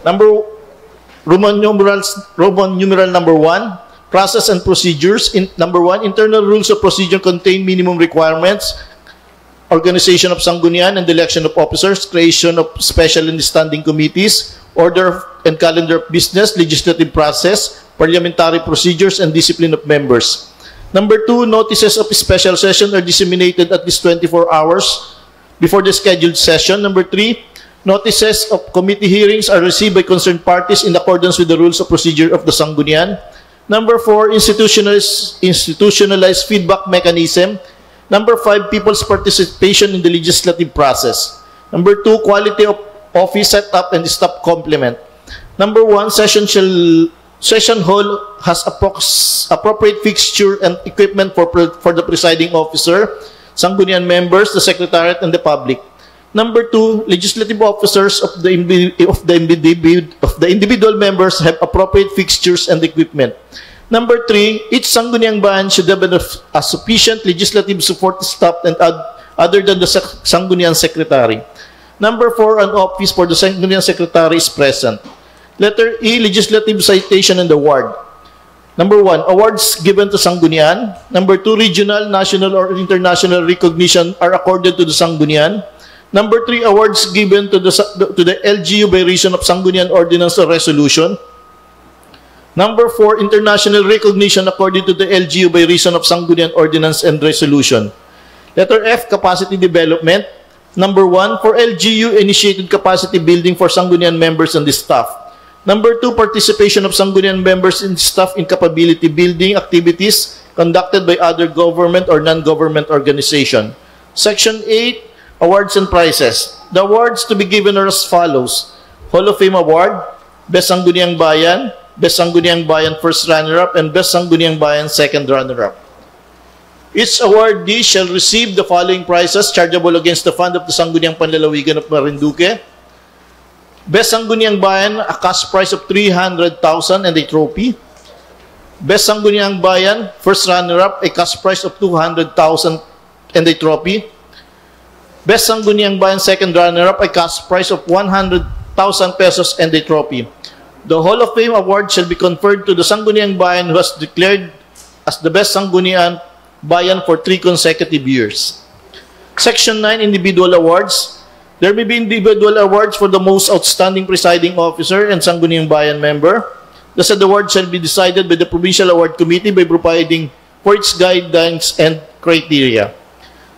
Number Roman numerals, Roman numeral number one, process and procedures. In number one, internal rules of procedure contain minimum requirements, organization of Sangguniang and election of officers, creation of special and standing committees, order and calendar of business, legislative process, parliamentary procedures, and discipline of members. Number two, notices of special session are disseminated at least 24 hours before the scheduled session. Number three, notices of committee hearings are received by concerned parties in accordance with the rules of procedure of the Sangguniang. Number four, institutionalized, institutionalized feedback mechanism. Number five, people's participation in the legislative process. Number two, quality of office setup and staff complement. Number one, session shall session hall has appropriate fixture and equipment for for the presiding officer, Sangguniang members, the secretariat, and the public. Number two, legislative officers of the of the of the individual members have appropriate fixtures and equipment. Number three, each Sangguniang Bayan should have a, sufficient legislative support staff and other than the Sangguniang Secretary. Number four, an office for the Sangguniang Secretary is present. Letter E, legislative citation and award. Number one, awards given to Sangguniang. Number two, regional, national, or international recognition are accorded to the Sangguniang. Number three, awards given to the to the LGU by reason of Sangguniang Ordinance or Resolution. Number four, international recognition according to the LGU by reason of Sangguniang Ordinance and Resolution. Letter F, capacity development. Number one, for LGU, initiated capacity building for Sangguniang members and the staff. Number two, participation of Sangguniang members in staff in capability building activities conducted by other government or non-government organization. Section 8, awards and prizes. The awards to be given are as follows. Hall of Fame Award, Best Sangguniang Bayan, Best Sangguniang Bayan First Runner-Up, and Best Sangguniang Bayan Second Runner-Up. Each awardee shall receive the following prizes chargeable against the fund of the Sangguniang Panlalawigan of Marinduque. Best Sangguniang Bayan, a cash prize of 300,000 and a trophy. Best Sangguniang Bayan, first runner-up, a cash prize of 200,000 and a trophy. Best Sangguniang Bayan, second runner-up, a cash prize of 100,000 pesos and a trophy. The Hall of Fame Award shall be conferred to the Sangguniang Bayan who has declared as the best Sangguniang Bayan for three consecutive years. Section 9, Individual Awards. There may be individual awards for the most outstanding presiding officer and Sangguniang Bayan member. The said award shall be decided by the Provincial Award Committee by providing for its guidelines and criteria.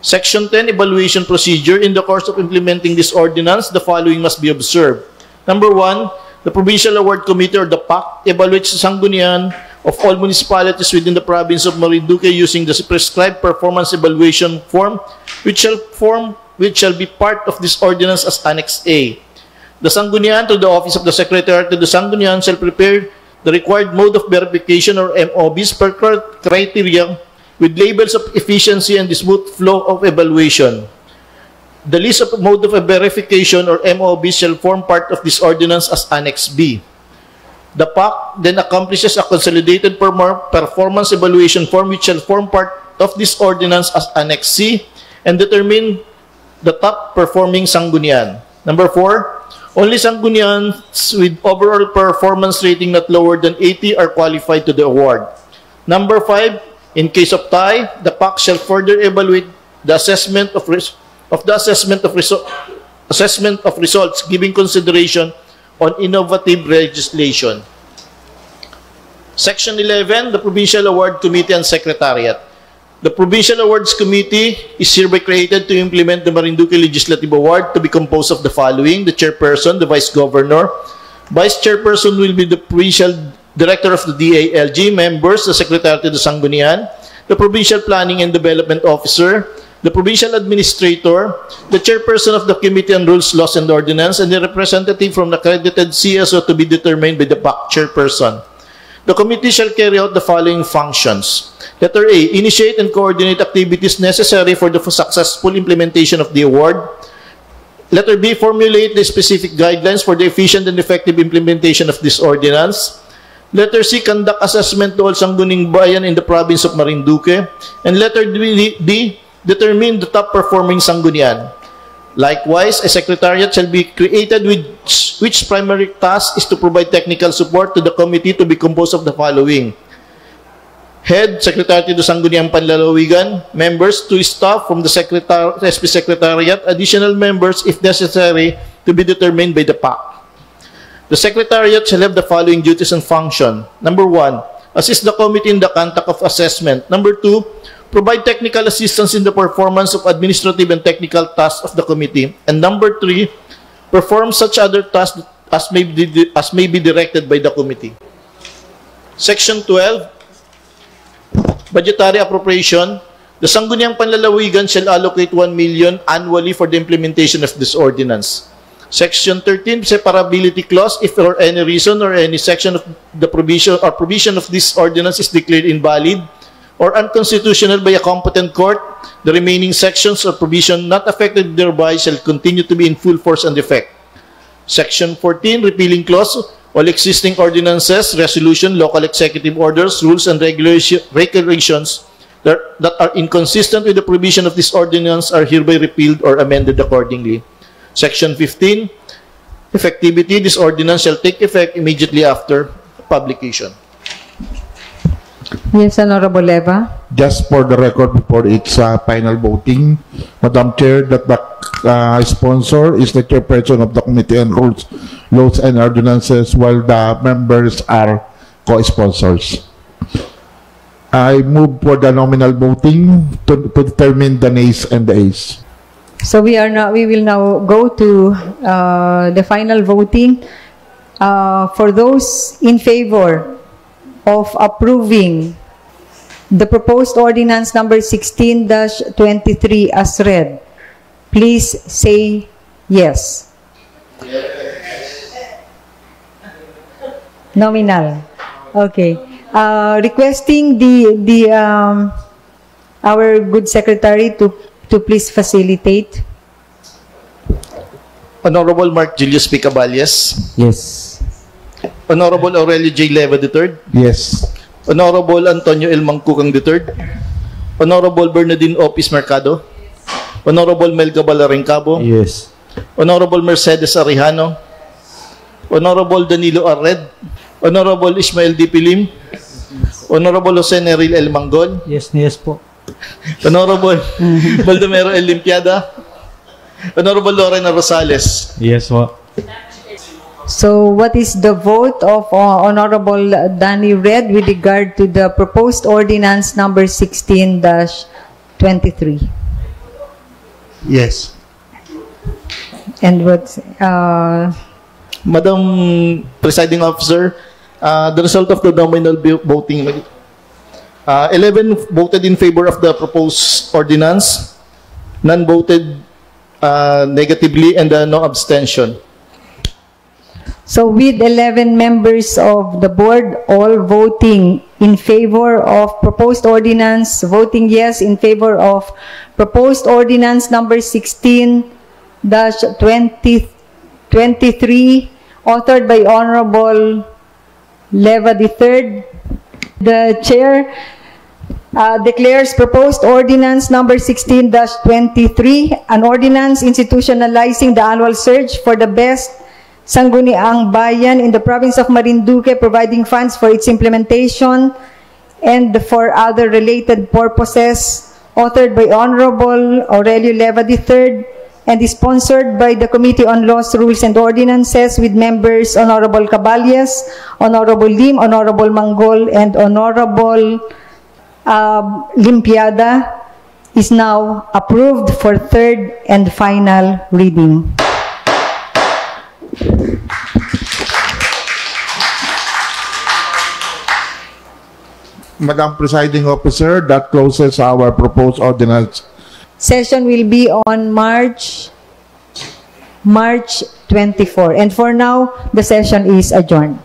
Section 10, Evaluation Procedure. In the course of implementing this ordinance, the following must be observed. Number one, the Provincial Award Committee or the PAC evaluates the Sangguniang of all municipalities within the province of Marinduque using the prescribed performance evaluation form which shall form which shall be part of this ordinance as Annex A. The Sangguniang to the Office of the Secretary to the Sangguniang shall prepare the required mode of verification or MOBs per cr- criteria with labels of efficiency and the smooth flow of evaluation. The list of mode of verification or MOB shall form part of this ordinance as Annex B. The PAC then accomplishes a consolidated perfor- performance evaluation form which shall form part of this ordinance as Annex C and determine the top performing Sangguniang. Number four, only Sanggunians with overall performance rating not lower than 80 are qualified to the award. Number five, in case of tie, the PAC shall further evaluate the assessment of res- of the assessment of reso- assessment of results giving consideration on innovative legislation. Section 11, the Provincial Award Committee and Secretariat. The Provincial Awards Committee is hereby created to implement the Marinduque Legislative Award to be composed of the following: the chairperson, the vice governor, vice chairperson will be the provincial director of the DALG, members, the secretary to the Sangguniang, the provincial planning and development officer, the provincial administrator, the chairperson of the Committee on Rules, Laws, and Ordinance, and the representative from the accredited CSO to be determined by the PAC chairperson. The committee shall carry out the following functions. Letter A, initiate and coordinate activities necessary for the successful implementation of the award. Letter B, formulate the specific guidelines for the efficient and effective implementation of this ordinance. Letter C, conduct assessment to all Sangguning Bayan in the province of Marinduque. And letter D, determine the top performing Sanggunian. Likewise, a secretariat shall be created which, which primary task is to provide technical support to the committee to be composed of the following. Head, Secretary to the Sangguniang Panlalawigan, members, two staff from the Secretar SP Secretariat, additional members if necessary to be determined by the PAC. The Secretariat shall have the following duties and function. Number one, assist the committee in the conduct of assessment. Number two, provide technical assistance in the performance of administrative and technical tasks of the committee. And number three, perform such other tasks as may be, as may be directed by the committee. Section 12, Budgetary Appropriation. The Sangguniang Panlalawigan shall allocate 1 million annually for the implementation of this ordinance. Section 13, separability clause, if for any reason or any section of the provision or provision of this ordinance is declared invalid, or unconstitutional by a competent court, the remaining sections or provision not affected thereby shall continue to be in full force and effect. Section 14, repealing clause, all existing ordinances, resolution, local executive orders, rules, and regulations that, are inconsistent with the provision of this ordinance are hereby repealed or amended accordingly. Section 15, effectivity, this ordinance shall take effect immediately after publication. Yes, Honorable Leva. Just for the record before its uh, final voting, Madam Chair, that the uh, sponsor is the chairperson of the Committee on Rules, Laws and Ordinances while the members are co-sponsors. I move for the nominal voting to, to determine the nays and the ayes. So we are now, we will now go to uh, the final voting. Uh, For those in favor of approving the proposed ordinance number 16-23 as read, please say yes. Nominal. Okay. Uh, requesting the, the, um, our good secretary to, to please facilitate. Honorable Mark Julius P. Caballes, Yes. Honorable Aurelio J. Leva III, Yes. Honorable Antonio L. Mangkukang III, Honorable Bernardine Opis Mercado, Honorable Melga Balarencabo, Yes. Honorable Mercedes Arihano, Honorable Danilo Arred, Honorable Ismael D. Pilim, Honorable Jose Neril L. Manggol, Yes, yes po. Honorable (laughs) Baldomero L. Limpiada, Honorable Lorena Rosales, Yes po. So what is the vote of uh, Honorable Danny Red with regard to the proposed ordinance number 16-23? Yes. And what, uh, Madam Presiding Officer, uh, the result of the nominal voting, uh, 11 voted in favor of the proposed ordinance, none voted uh, negatively, and uh, no abstention. So with 11 members of the board all voting in favor of proposed ordinance, voting yes in favor of proposed ordinance number 16-2023, authored by Honorable Leva III, the chair uh, declares proposed ordinance number 16-23, an ordinance institutionalizing the annual search for the best sangguniang bayan in the province of Marinduque, providing funds for its implementation and for other related purposes, authored by Honorable Aurelio Leva III, and is sponsored by the Committee on Laws, Rules, and Ordinances with members Honorable Caballes, Honorable Lim, Honorable Manggol, and Honorable um, Limpiada is now approved for third and final reading. Madam Presiding Officer, that closes our proposed ordinance. Session will be on March March 24. And for now, the session is adjourned.